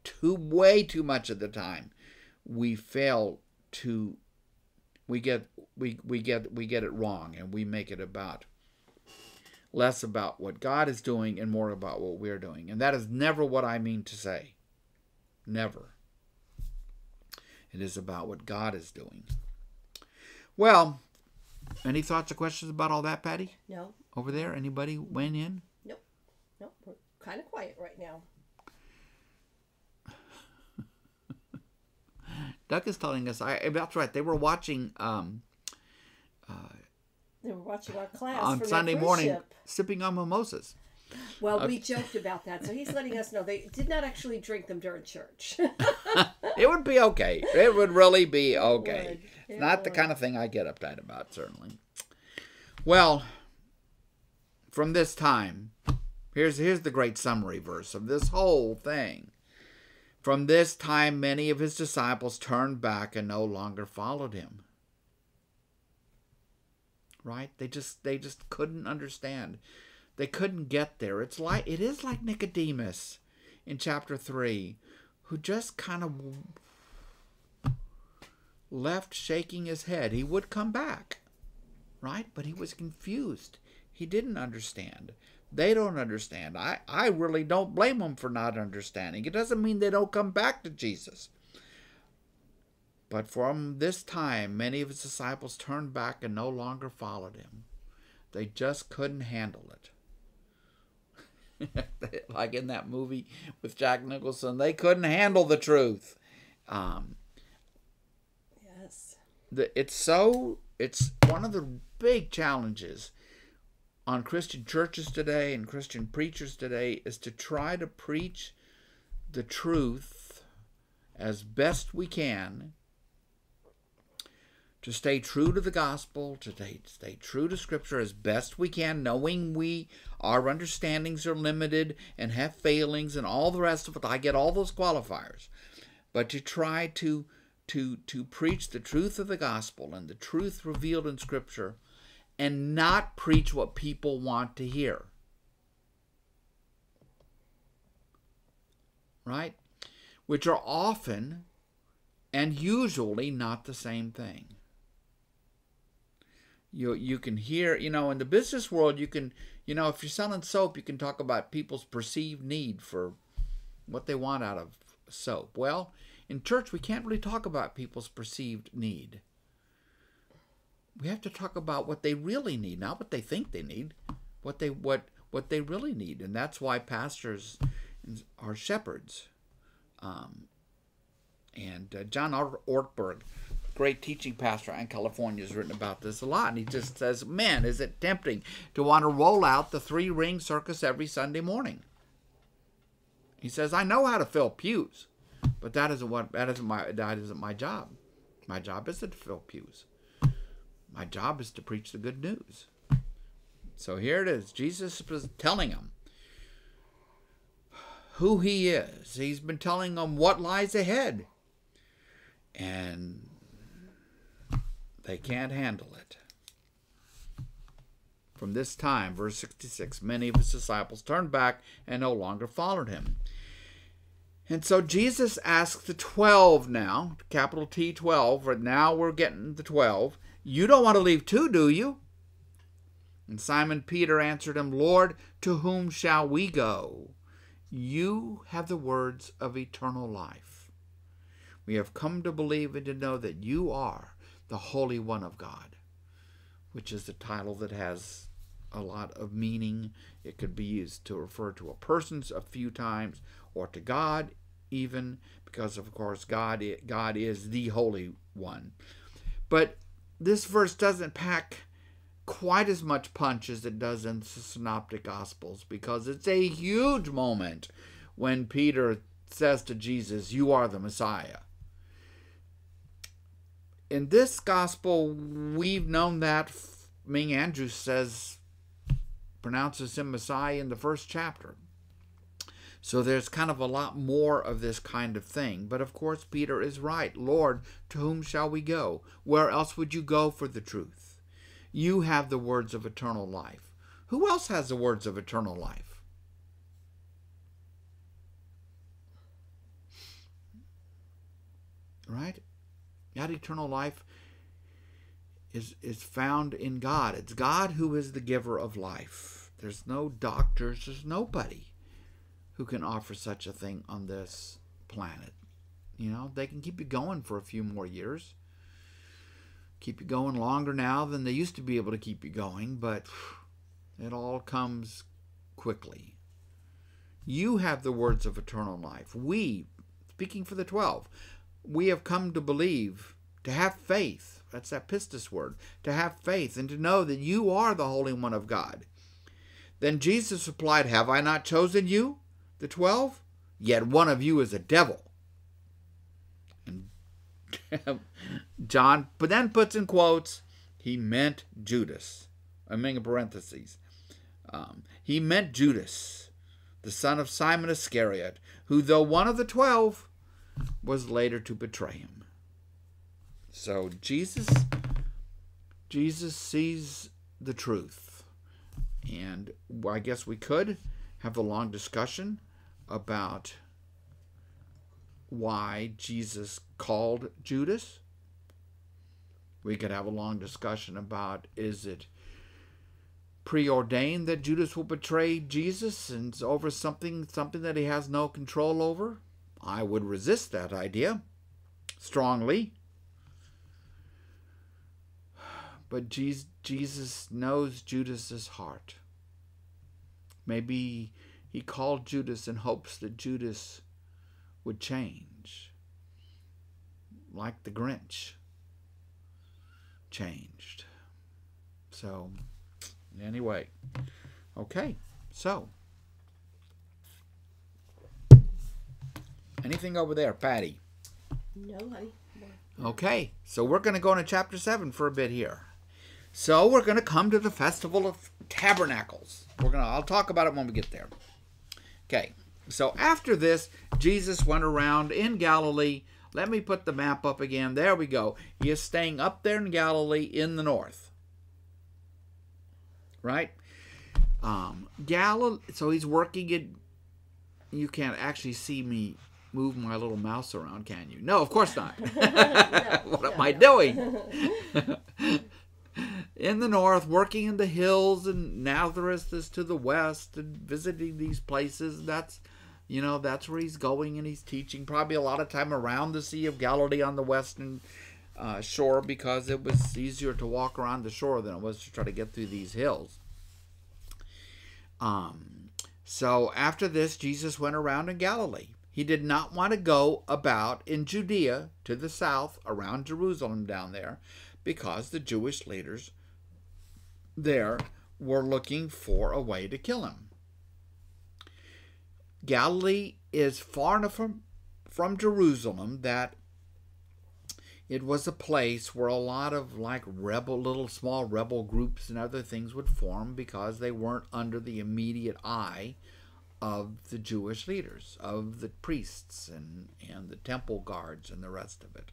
too way too much of the time we fail to we get we, we get we get it wrong and we make it about less about what God is doing and more about what we're doing. And that is never what I mean to say. Never. It is about what God is doing. Well, any thoughts or questions about all that, Patty? No, Over there? Anybody weighing in? nope, nope. We're kind of quiet right now. Doug is telling us. I that's right. They were watching um, They were watching our class on Sunday morning, ship. sipping on mimosas. Well, we joked about that, so he's letting us know they did not actually drink them during church. It would be okay. It would really be okay. would. It not the kind of thing I get uptight about, certainly. Well, from this time, Here's, here's the great summary verse of this whole thing. From this time, many of his disciples turned back and no longer followed him. Right? They just they just couldn't understand. They couldn't get there. It's like it is like Nicodemus in chapter 3 who just kind of left shaking his head. He would come back, right? But he was confused. He didn't understand. They don't understand. I, I really don't blame them for not understanding. It doesn't mean they don't come back to Jesus. But from this time, many of his disciples turned back and no longer followed him. They just couldn't handle it. like in that movie with Jack Nicholson, they couldn't handle the truth. Um, Yes. the, it's so it's one of the big challenges on Christian churches today and Christian preachers today is to try to preach the truth as best we can to stay true to the gospel, to stay, true to scripture as best we can, knowing we our understandings are limited and have failings and all the rest of it. I get all those qualifiers. But to try to to to preach the truth of the gospel and the truth revealed in scripture and not preach what people want to hear. Right? Which are often and usually not the same thing. You you can hear, you know, in the business world you can, you know, if you're selling soap, you can talk about people's perceived need for what they want out of soap. Well, in church we can't really talk about people's perceived need we have to talk about what they really need, not what they think they need, what they what what they really need, and that's why pastors are shepherds. Um, and uh, John Ortberg, great teaching pastor in California, has written about this a lot, and he just says, "Man, is it tempting to want to roll out the three ring circus every Sunday morning?" He says, "I know how to fill pews, but that isn't what that isn't my that isn't my job. My job isn't to fill pews." My job is to preach the good news. So here it is. Jesus was telling them who he is. He's been telling them what lies ahead. And they can't handle it. From this time, verse 66, many of his disciples turned back and no longer followed him. And so Jesus asked the 12 now, capital T 12, but now we're getting the 12. You don't want to leave too, do you? And Simon Peter answered him, Lord, to whom shall we go? You have the words of eternal life. We have come to believe and to know that you are the Holy One of God, which is the title that has a lot of meaning. It could be used to refer to a person a few times or to God even, because of course God God is the Holy One. But this verse doesn't pack quite as much punch as it does in the synoptic gospels because it's a huge moment when Peter says to Jesus, You are the Messiah. In this gospel, we've known that Ming Andrews says, pronounces him Messiah in the first chapter. So there's kind of a lot more of this kind of thing. But of course, Peter is right. Lord, to whom shall we go? Where else would you go for the truth? You have the words of eternal life. Who else has the words of eternal life? Right? That eternal life is, is found in God. It's God who is the giver of life. There's no doctors, there's nobody who can offer such a thing on this planet. You know, they can keep you going for a few more years. Keep you going longer now than they used to be able to keep you going, but it all comes quickly. You have the words of eternal life. We, speaking for the 12, we have come to believe, to have faith. That's that pistis word. To have faith and to know that you are the Holy One of God. Then Jesus replied, Have I not chosen you? The twelve, yet one of you is a devil. And John but then puts in quotes, he meant Judas. I mean in parentheses. Um, he meant Judas, the son of Simon Iscariot, who, though one of the twelve, was later to betray him. So Jesus Jesus sees the truth. And I guess we could have a long discussion about why Jesus called Judas. We could have a long discussion about is it preordained that Judas will betray Jesus and over something something that he has no control over? I would resist that idea strongly. But Jesus knows Judas's heart. Maybe he called Judas in hopes that Judas would change, like the Grinch changed. So, anyway, okay, so. Anything over there, Patty? No, honey. Okay, so we're going to go into chapter 7 for a bit here. So we're going to come to the Festival of Tabernacles. We're going to I'll talk about it when we get there. Okay. So after this, Jesus went around in Galilee. Let me put the map up again. There we go. He is staying up there in Galilee in the north. Right? Um, Galilee. So he's working in. You can't actually see me move my little mouse around, can you? No, of course not. what am I doing? in the north, working in the hills, and Nazareth is to the west, and visiting these places. That's, you know, that's where he's going, and he's teaching. Probably a lot of time around the Sea of Galilee on the western uh, shore because it was easier to walk around the shore than it was to try to get through these hills. Um, so after this, Jesus went around in Galilee. He did not want to go about in Judea to the south around Jerusalem down there because the Jewish leaders there were looking for a way to kill him. Galilee is far enough from, from Jerusalem that it was a place where a lot of like rebel little small rebel groups and other things would form because they weren't under the immediate eye of the Jewish leaders, of the priests and, and the temple guards and the rest of it.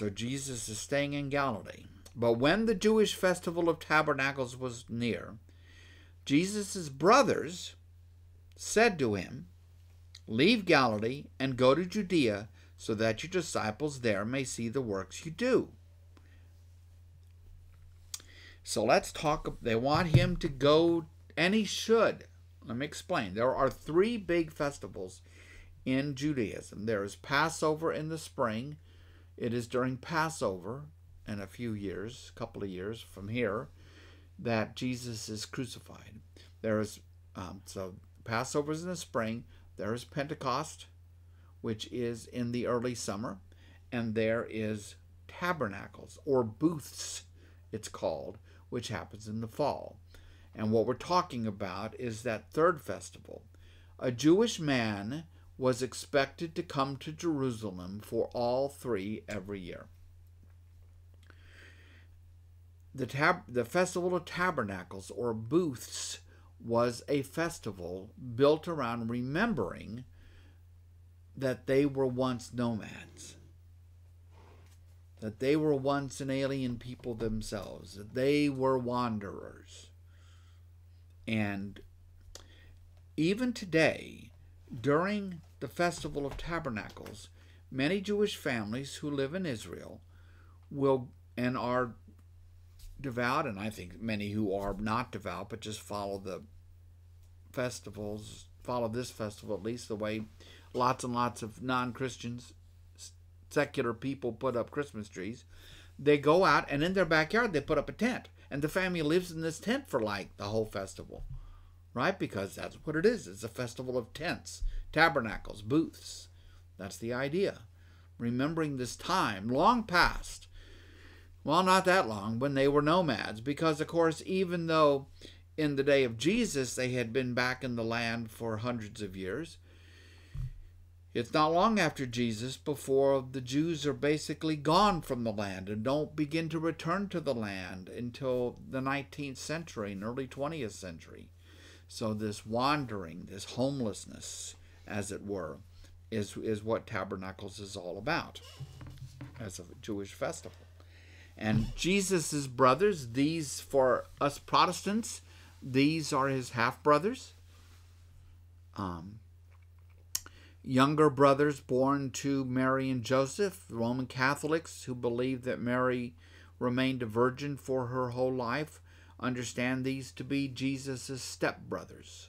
So Jesus is staying in Galilee. But when the Jewish festival of tabernacles was near, Jesus' brothers said to him, Leave Galilee and go to Judea, so that your disciples there may see the works you do. So let's talk. They want him to go, and he should. Let me explain. There are three big festivals in Judaism there is Passover in the spring, it is during Passover, in a few years, a couple of years from here, that Jesus is crucified. There is um, so Passover is in the spring. There is Pentecost, which is in the early summer, and there is Tabernacles or booths, it's called, which happens in the fall. And what we're talking about is that third festival. A Jewish man was expected to come to Jerusalem for all three every year. The tab- the festival of tabernacles or booths was a festival built around remembering that they were once nomads that they were once an alien people themselves that they were wanderers. And even today during the festival of tabernacles. Many jewish families who live in israel will and are devout, and I think many who are not devout but just follow the festivals, follow this festival at least the way lots and lots of non Christians, secular people put up Christmas trees. They go out and in their backyard they put up a tent, and the family lives in this tent for like the whole festival, right? Because that's what it is. It's a festival of tents, tabernacles, booths. That's the idea. Remembering this time long past well, not that long, when they were nomads, because, of course, even though in the day of Jesus they had been back in the land for hundreds of years, It's not long after Jesus before the Jews are basically gone from the land and don't begin to return to the land until the 19th century and early 20th century. So, this wandering, this homelessness, as it were, is, is what Tabernacles is all about as a Jewish festival. And Jesus' brothers, these for us Protestants, these are his half brothers. Um, younger brothers born to Mary and Joseph, Roman Catholics who believe that Mary remained a virgin for her whole life, understand these to be Jesus' stepbrothers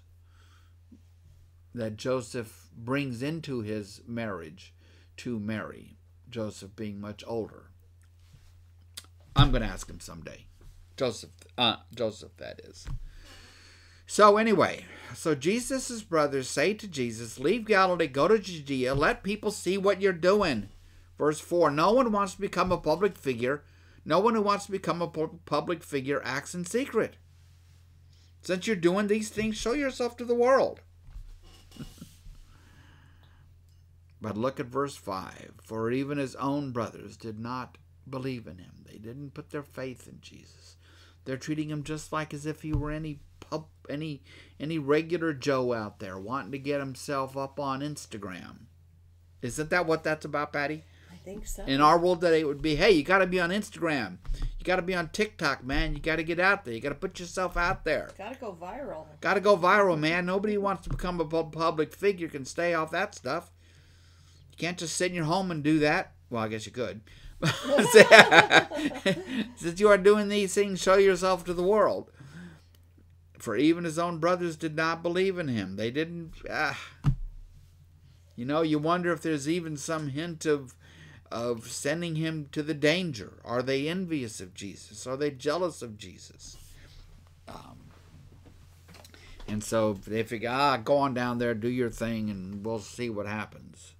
that Joseph brings into his marriage to Mary, Joseph being much older. I'm going to ask him someday. Joseph, uh, Joseph, that is. So anyway, so Jesus' brothers say to Jesus, Leave Galilee, go to Judea, let people see what you're doing. Verse 4 No one wants to become a public figure. No one who wants to become a public figure acts in secret. Since you're doing these things, show yourself to the world. but look at verse 5 For even his own brothers did not believe in him, they didn't put their faith in Jesus. They're treating him just like as if he were any pub, any any regular Joe out there wanting to get himself up on Instagram. Isn't that what that's about, Patty? Think so. In our world today, it would be, hey, you got to be on Instagram, you got to be on TikTok, man. You got to get out there. You got to put yourself out there. Got to go viral. Got to go viral, man. Nobody wants to become a public figure can stay off that stuff. You can't just sit in your home and do that. Well, I guess you could. Since you are doing these things, show yourself to the world. For even his own brothers did not believe in him. They didn't. Ah. You know, you wonder if there's even some hint of of sending him to the danger. Are they envious of Jesus? Are they jealous of Jesus? Um, and so they figure, ah, go on down there, do your thing, and we'll see what happens.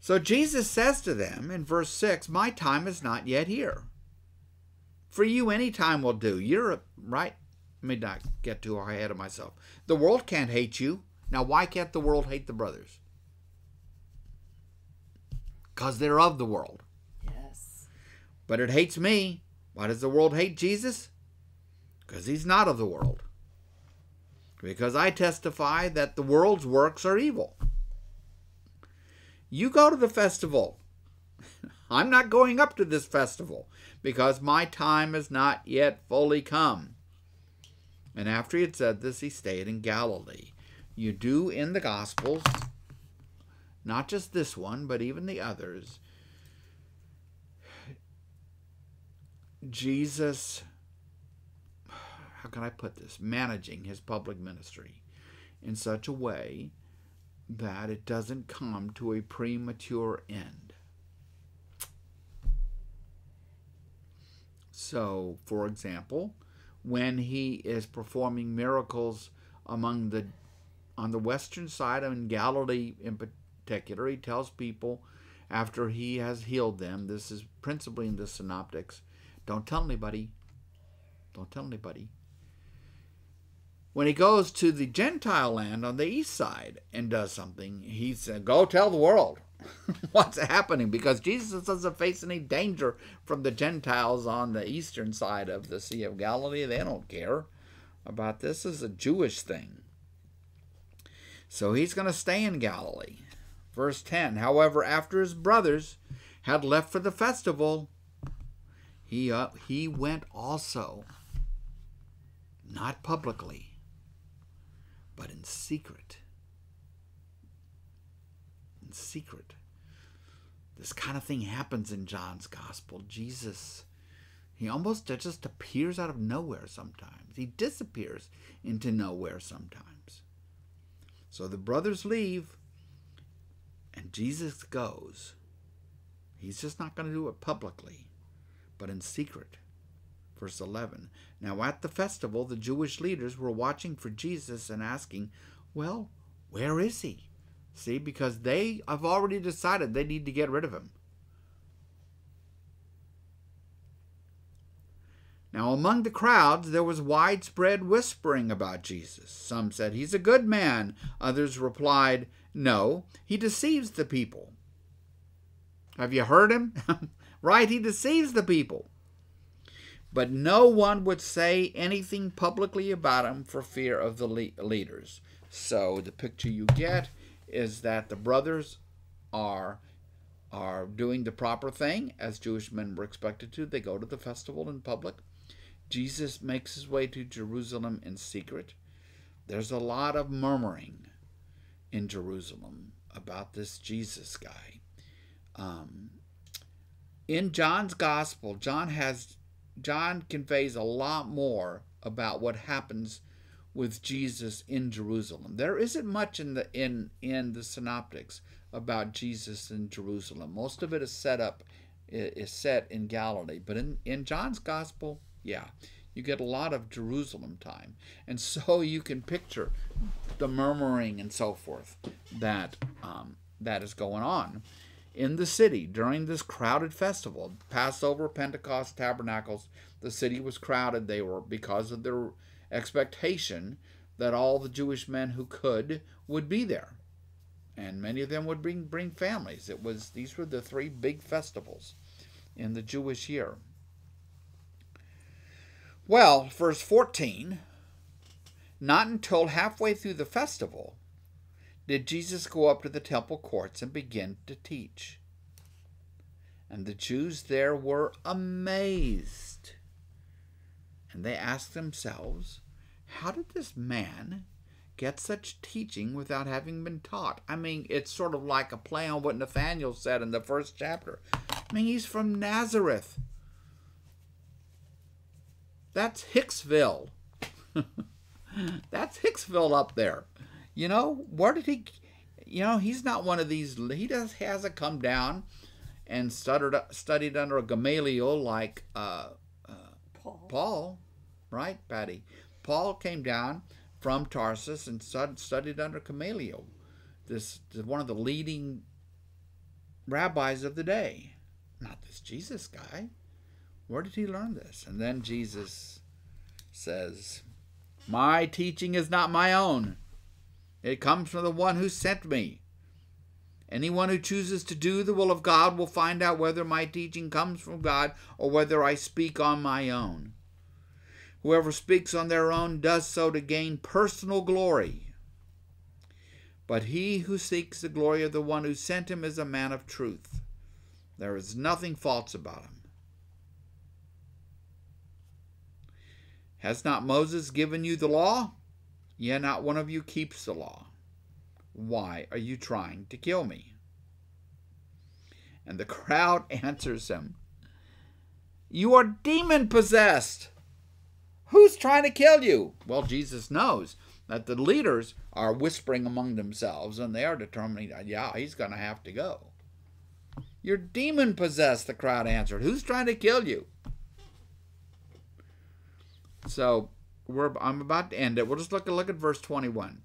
So Jesus says to them in verse 6, My time is not yet here. For you, any time will do. You're right. Let me not get too ahead of myself. The world can't hate you. Now, why can't the world hate the brothers? Because they're of the world. Yes. But it hates me. Why does the world hate Jesus? Because he's not of the world. Because I testify that the world's works are evil. You go to the festival. I'm not going up to this festival because my time has not yet fully come. And after he had said this, he stayed in Galilee. You do in the Gospels, not just this one, but even the others, Jesus, how can I put this, managing his public ministry in such a way that it doesn't come to a premature end. So, for example, when he is performing miracles among the on the western side in Galilee in particular, he tells people after he has healed them, this is principally in the synoptics, don't tell anybody. Don't tell anybody. When he goes to the Gentile land on the east side and does something, he said, Go tell the world what's happening because Jesus doesn't face any danger from the Gentiles on the eastern side of the Sea of Galilee. They don't care about this. This is a Jewish thing. So he's going to stay in Galilee. Verse 10 However, after his brothers had left for the festival, he, uh, he went also, not publicly, but in secret in secret. This kind of thing happens in John's gospel. Jesus, he almost just appears out of nowhere sometimes. He disappears into nowhere sometimes. So the brothers leave, and Jesus goes. He's just not going to do it publicly, but in secret. Verse 11 Now at the festival, the Jewish leaders were watching for Jesus and asking, Well, where is he? See, because they have already decided they need to get rid of him. Now, among the crowds, there was widespread whispering about Jesus. Some said, He's a good man. Others replied, No, he deceives the people. Have you heard him? right? He deceives the people. But no one would say anything publicly about him for fear of the leaders. So the picture you get is that the brothers are are doing the proper thing as Jewish men were expected to. They go to the festival in public. Jesus makes his way to Jerusalem in secret. There's a lot of murmuring in Jerusalem about this Jesus guy. Um, in John's gospel, John has John conveys a lot more about what happens with Jesus in Jerusalem. There isn't much in the in in the synoptics about Jesus in Jerusalem. Most of it is set up is set in Galilee, but in in John's gospel, yeah, you get a lot of Jerusalem time. And so you can picture the murmuring and so forth that um, that is going on in the city during this crowded festival. Passover pentecost tabernacles the city was crowded. They were because of their expectation that all the jewish men who could would be there. And many of them would bring bring families. It was these were the three big festivals in the jewish year well verse 14 not until halfway through the festival did Jesus go up to the temple courts and begin to teach. And the Jews there were amazed. And they asked themselves, How did this man get such teaching without having been taught? I mean, it's sort of like a play on what Nathaniel said in the first chapter. I mean, he's from Nazareth. That's Hicksville. That's Hicksville up there. You know, where did he? You know, he's not one of these. He does hasn't come down and studied studied under a Gamaliel like uh, uh, Paul. Paul, right, Patty? Paul came down from Tarsus and studied under Gamaliel, this one of the leading rabbis of the day. Not this Jesus guy. Where did he learn this? And then Jesus says, My teaching is not my own. It comes from the one who sent me. Anyone who chooses to do the will of God will find out whether my teaching comes from God or whether I speak on my own. Whoever speaks on their own does so to gain personal glory. But he who seeks the glory of the one who sent him is a man of truth. There is nothing false about him. Has not Moses given you the law? Yet not one of you keeps the law. Why are you trying to kill me? And the crowd answers him, You are demon possessed. Who's trying to kill you? Well, Jesus knows that the leaders are whispering among themselves and they are determining that, yeah, he's going to have to go. You're demon possessed, the crowd answered. Who's trying to kill you? So we're, I'm about to end it. We'll just look, look at verse 21.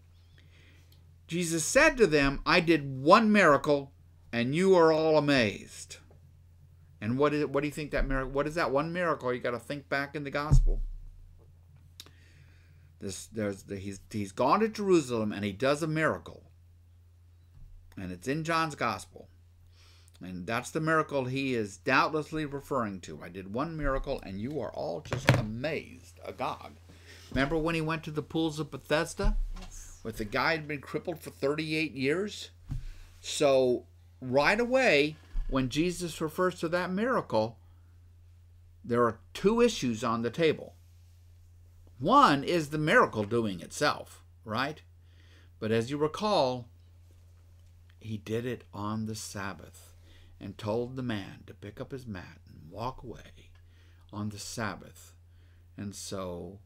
Jesus said to them, I did one miracle, and you are all amazed. And what is what do you think that miracle? What is that one miracle? You got to think back in the gospel. This there's the, he's he's gone to Jerusalem and he does a miracle, and it's in John's gospel, and that's the miracle he is doubtlessly referring to. I did one miracle, and you are all just amazed, agog. Remember when he went to the pools of Bethesda? Yes. With the guy had been crippled for 38 years? So, right away, when Jesus refers to that miracle, there are two issues on the table. One is the miracle doing itself, right? But as you recall, he did it on the Sabbath and told the man to pick up his mat and walk away on the Sabbath. And so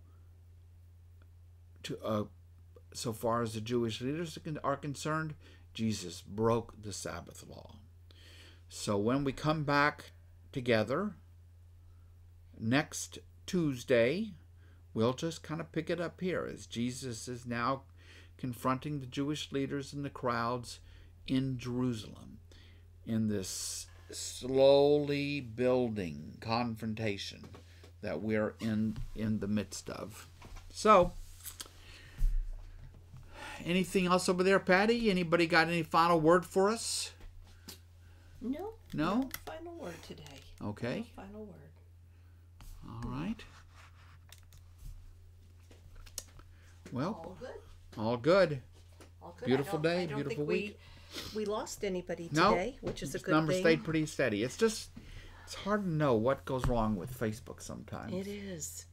to, uh, so far as the Jewish leaders are concerned, Jesus broke the Sabbath law. So when we come back together next Tuesday, we'll just kind of pick it up here as Jesus is now confronting the Jewish leaders and the crowds in Jerusalem in this slowly building confrontation that we're in in the midst of. So, anything else over there, Patty? Anybody got any final word for us? No. No? final word today. Okay. final word. All right. Well, All good. all good. All good. Beautiful day, beautiful week. We, we lost anybody today, which is a good number thing. stayed pretty steady. It's just it's hard to know what goes wrong with Facebook sometimes. It is.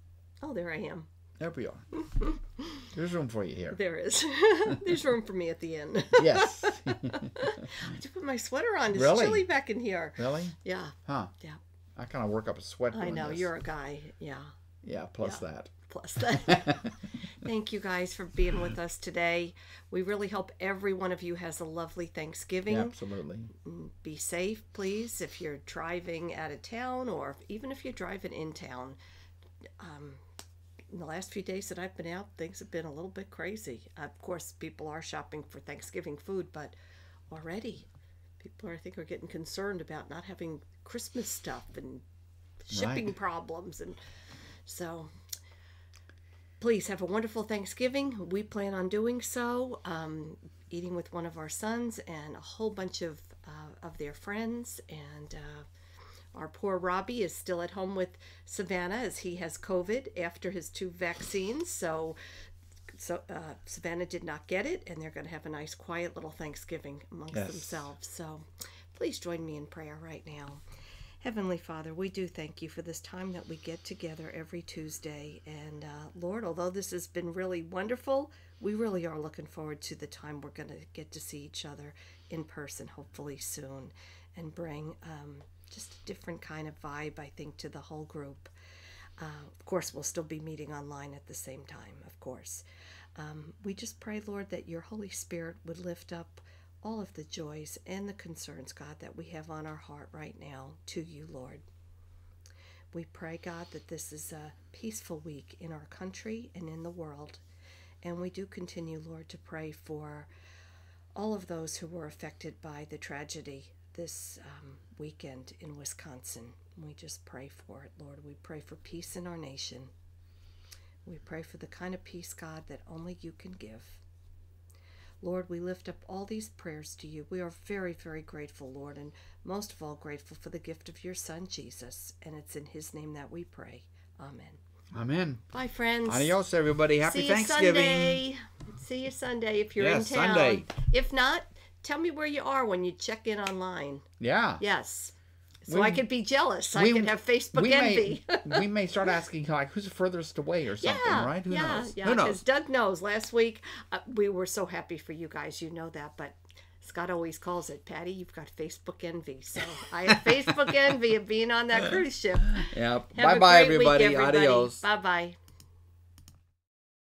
Oh, there I am. There we are. There's room for you here. There is. There's room for me at the end. Yes. I just put my sweater on. It's Really? chilly back in here. really? Yeah. Huh. Yeah. I kind of work up a sweat. I know this. you're a guy. Yeah. Yeah. Plus that. Plus that. Thank you guys for being with us today. We really hope every one of you has a lovely Thanksgiving. Absolutely. Be safe, please, if you're driving out of town or even if you're driving in town. Um, in the last few days that I've been out, things have been a little bit crazy. Of course, people are shopping for Thanksgiving food, but already people are, I think, are getting concerned about not having Christmas stuff and shipping Right. problems, and so please have a wonderful Thanksgiving. We plan on doing so, um, eating with one of our sons and a whole bunch of uh, of their friends. And uh, our poor Robbie is still at home with Savannah as he has COVID after his two vaccines. So. So uh, Savannah did not get it, and they're going to have a nice, quiet little Thanksgiving amongst Yes. themselves. So, please join me in prayer right now. Heavenly Father, we do thank you for this time that we get together every Tuesday. And uh, Lord, although this has been really wonderful, we really are looking forward to the time we're going to get to see each other in person, hopefully soon, and bring um, just a different kind of vibe, I think, to the whole group. Uh, of course, we'll still be meeting online at the same time, of course. Um, we just pray, Lord, that your Holy Spirit would lift up all of the joys and the concerns, God, that we have on our heart right now to you, Lord. We pray, God, that this is a peaceful week in our country and in the world. And we do continue, Lord, to pray for all of those who were affected by the tragedy this um, weekend in Wisconsin. We just pray for it, Lord. We pray for peace in our nation. We pray for the kind of peace, God, that only you can give. Lord, we lift up all these prayers to you. We are very, very grateful, Lord, and most of all grateful for the gift of your Son, Jesus. And it's in his name that we pray. Amen. Amen. Bye, friends. Adios, everybody. Happy See you Thanksgiving. Sunday. See you Sunday if you're Yes, in town. Sunday. If not, tell me where you are when you check in online. Yeah. Yes. So We- I could be jealous. I we- could have Facebook we envy. May, we may start asking like who's furthest away or something, yeah, right? Who yeah, knows? Yeah, because? Doug knows. Last week, uh, we were so happy for you guys. You know that, but Scott always calls it, Patty, you've got Facebook envy. So I have Facebook envy of being on that cruise ship. Yep. Have Bye bye, everybody. everybody. Adios. Bye bye.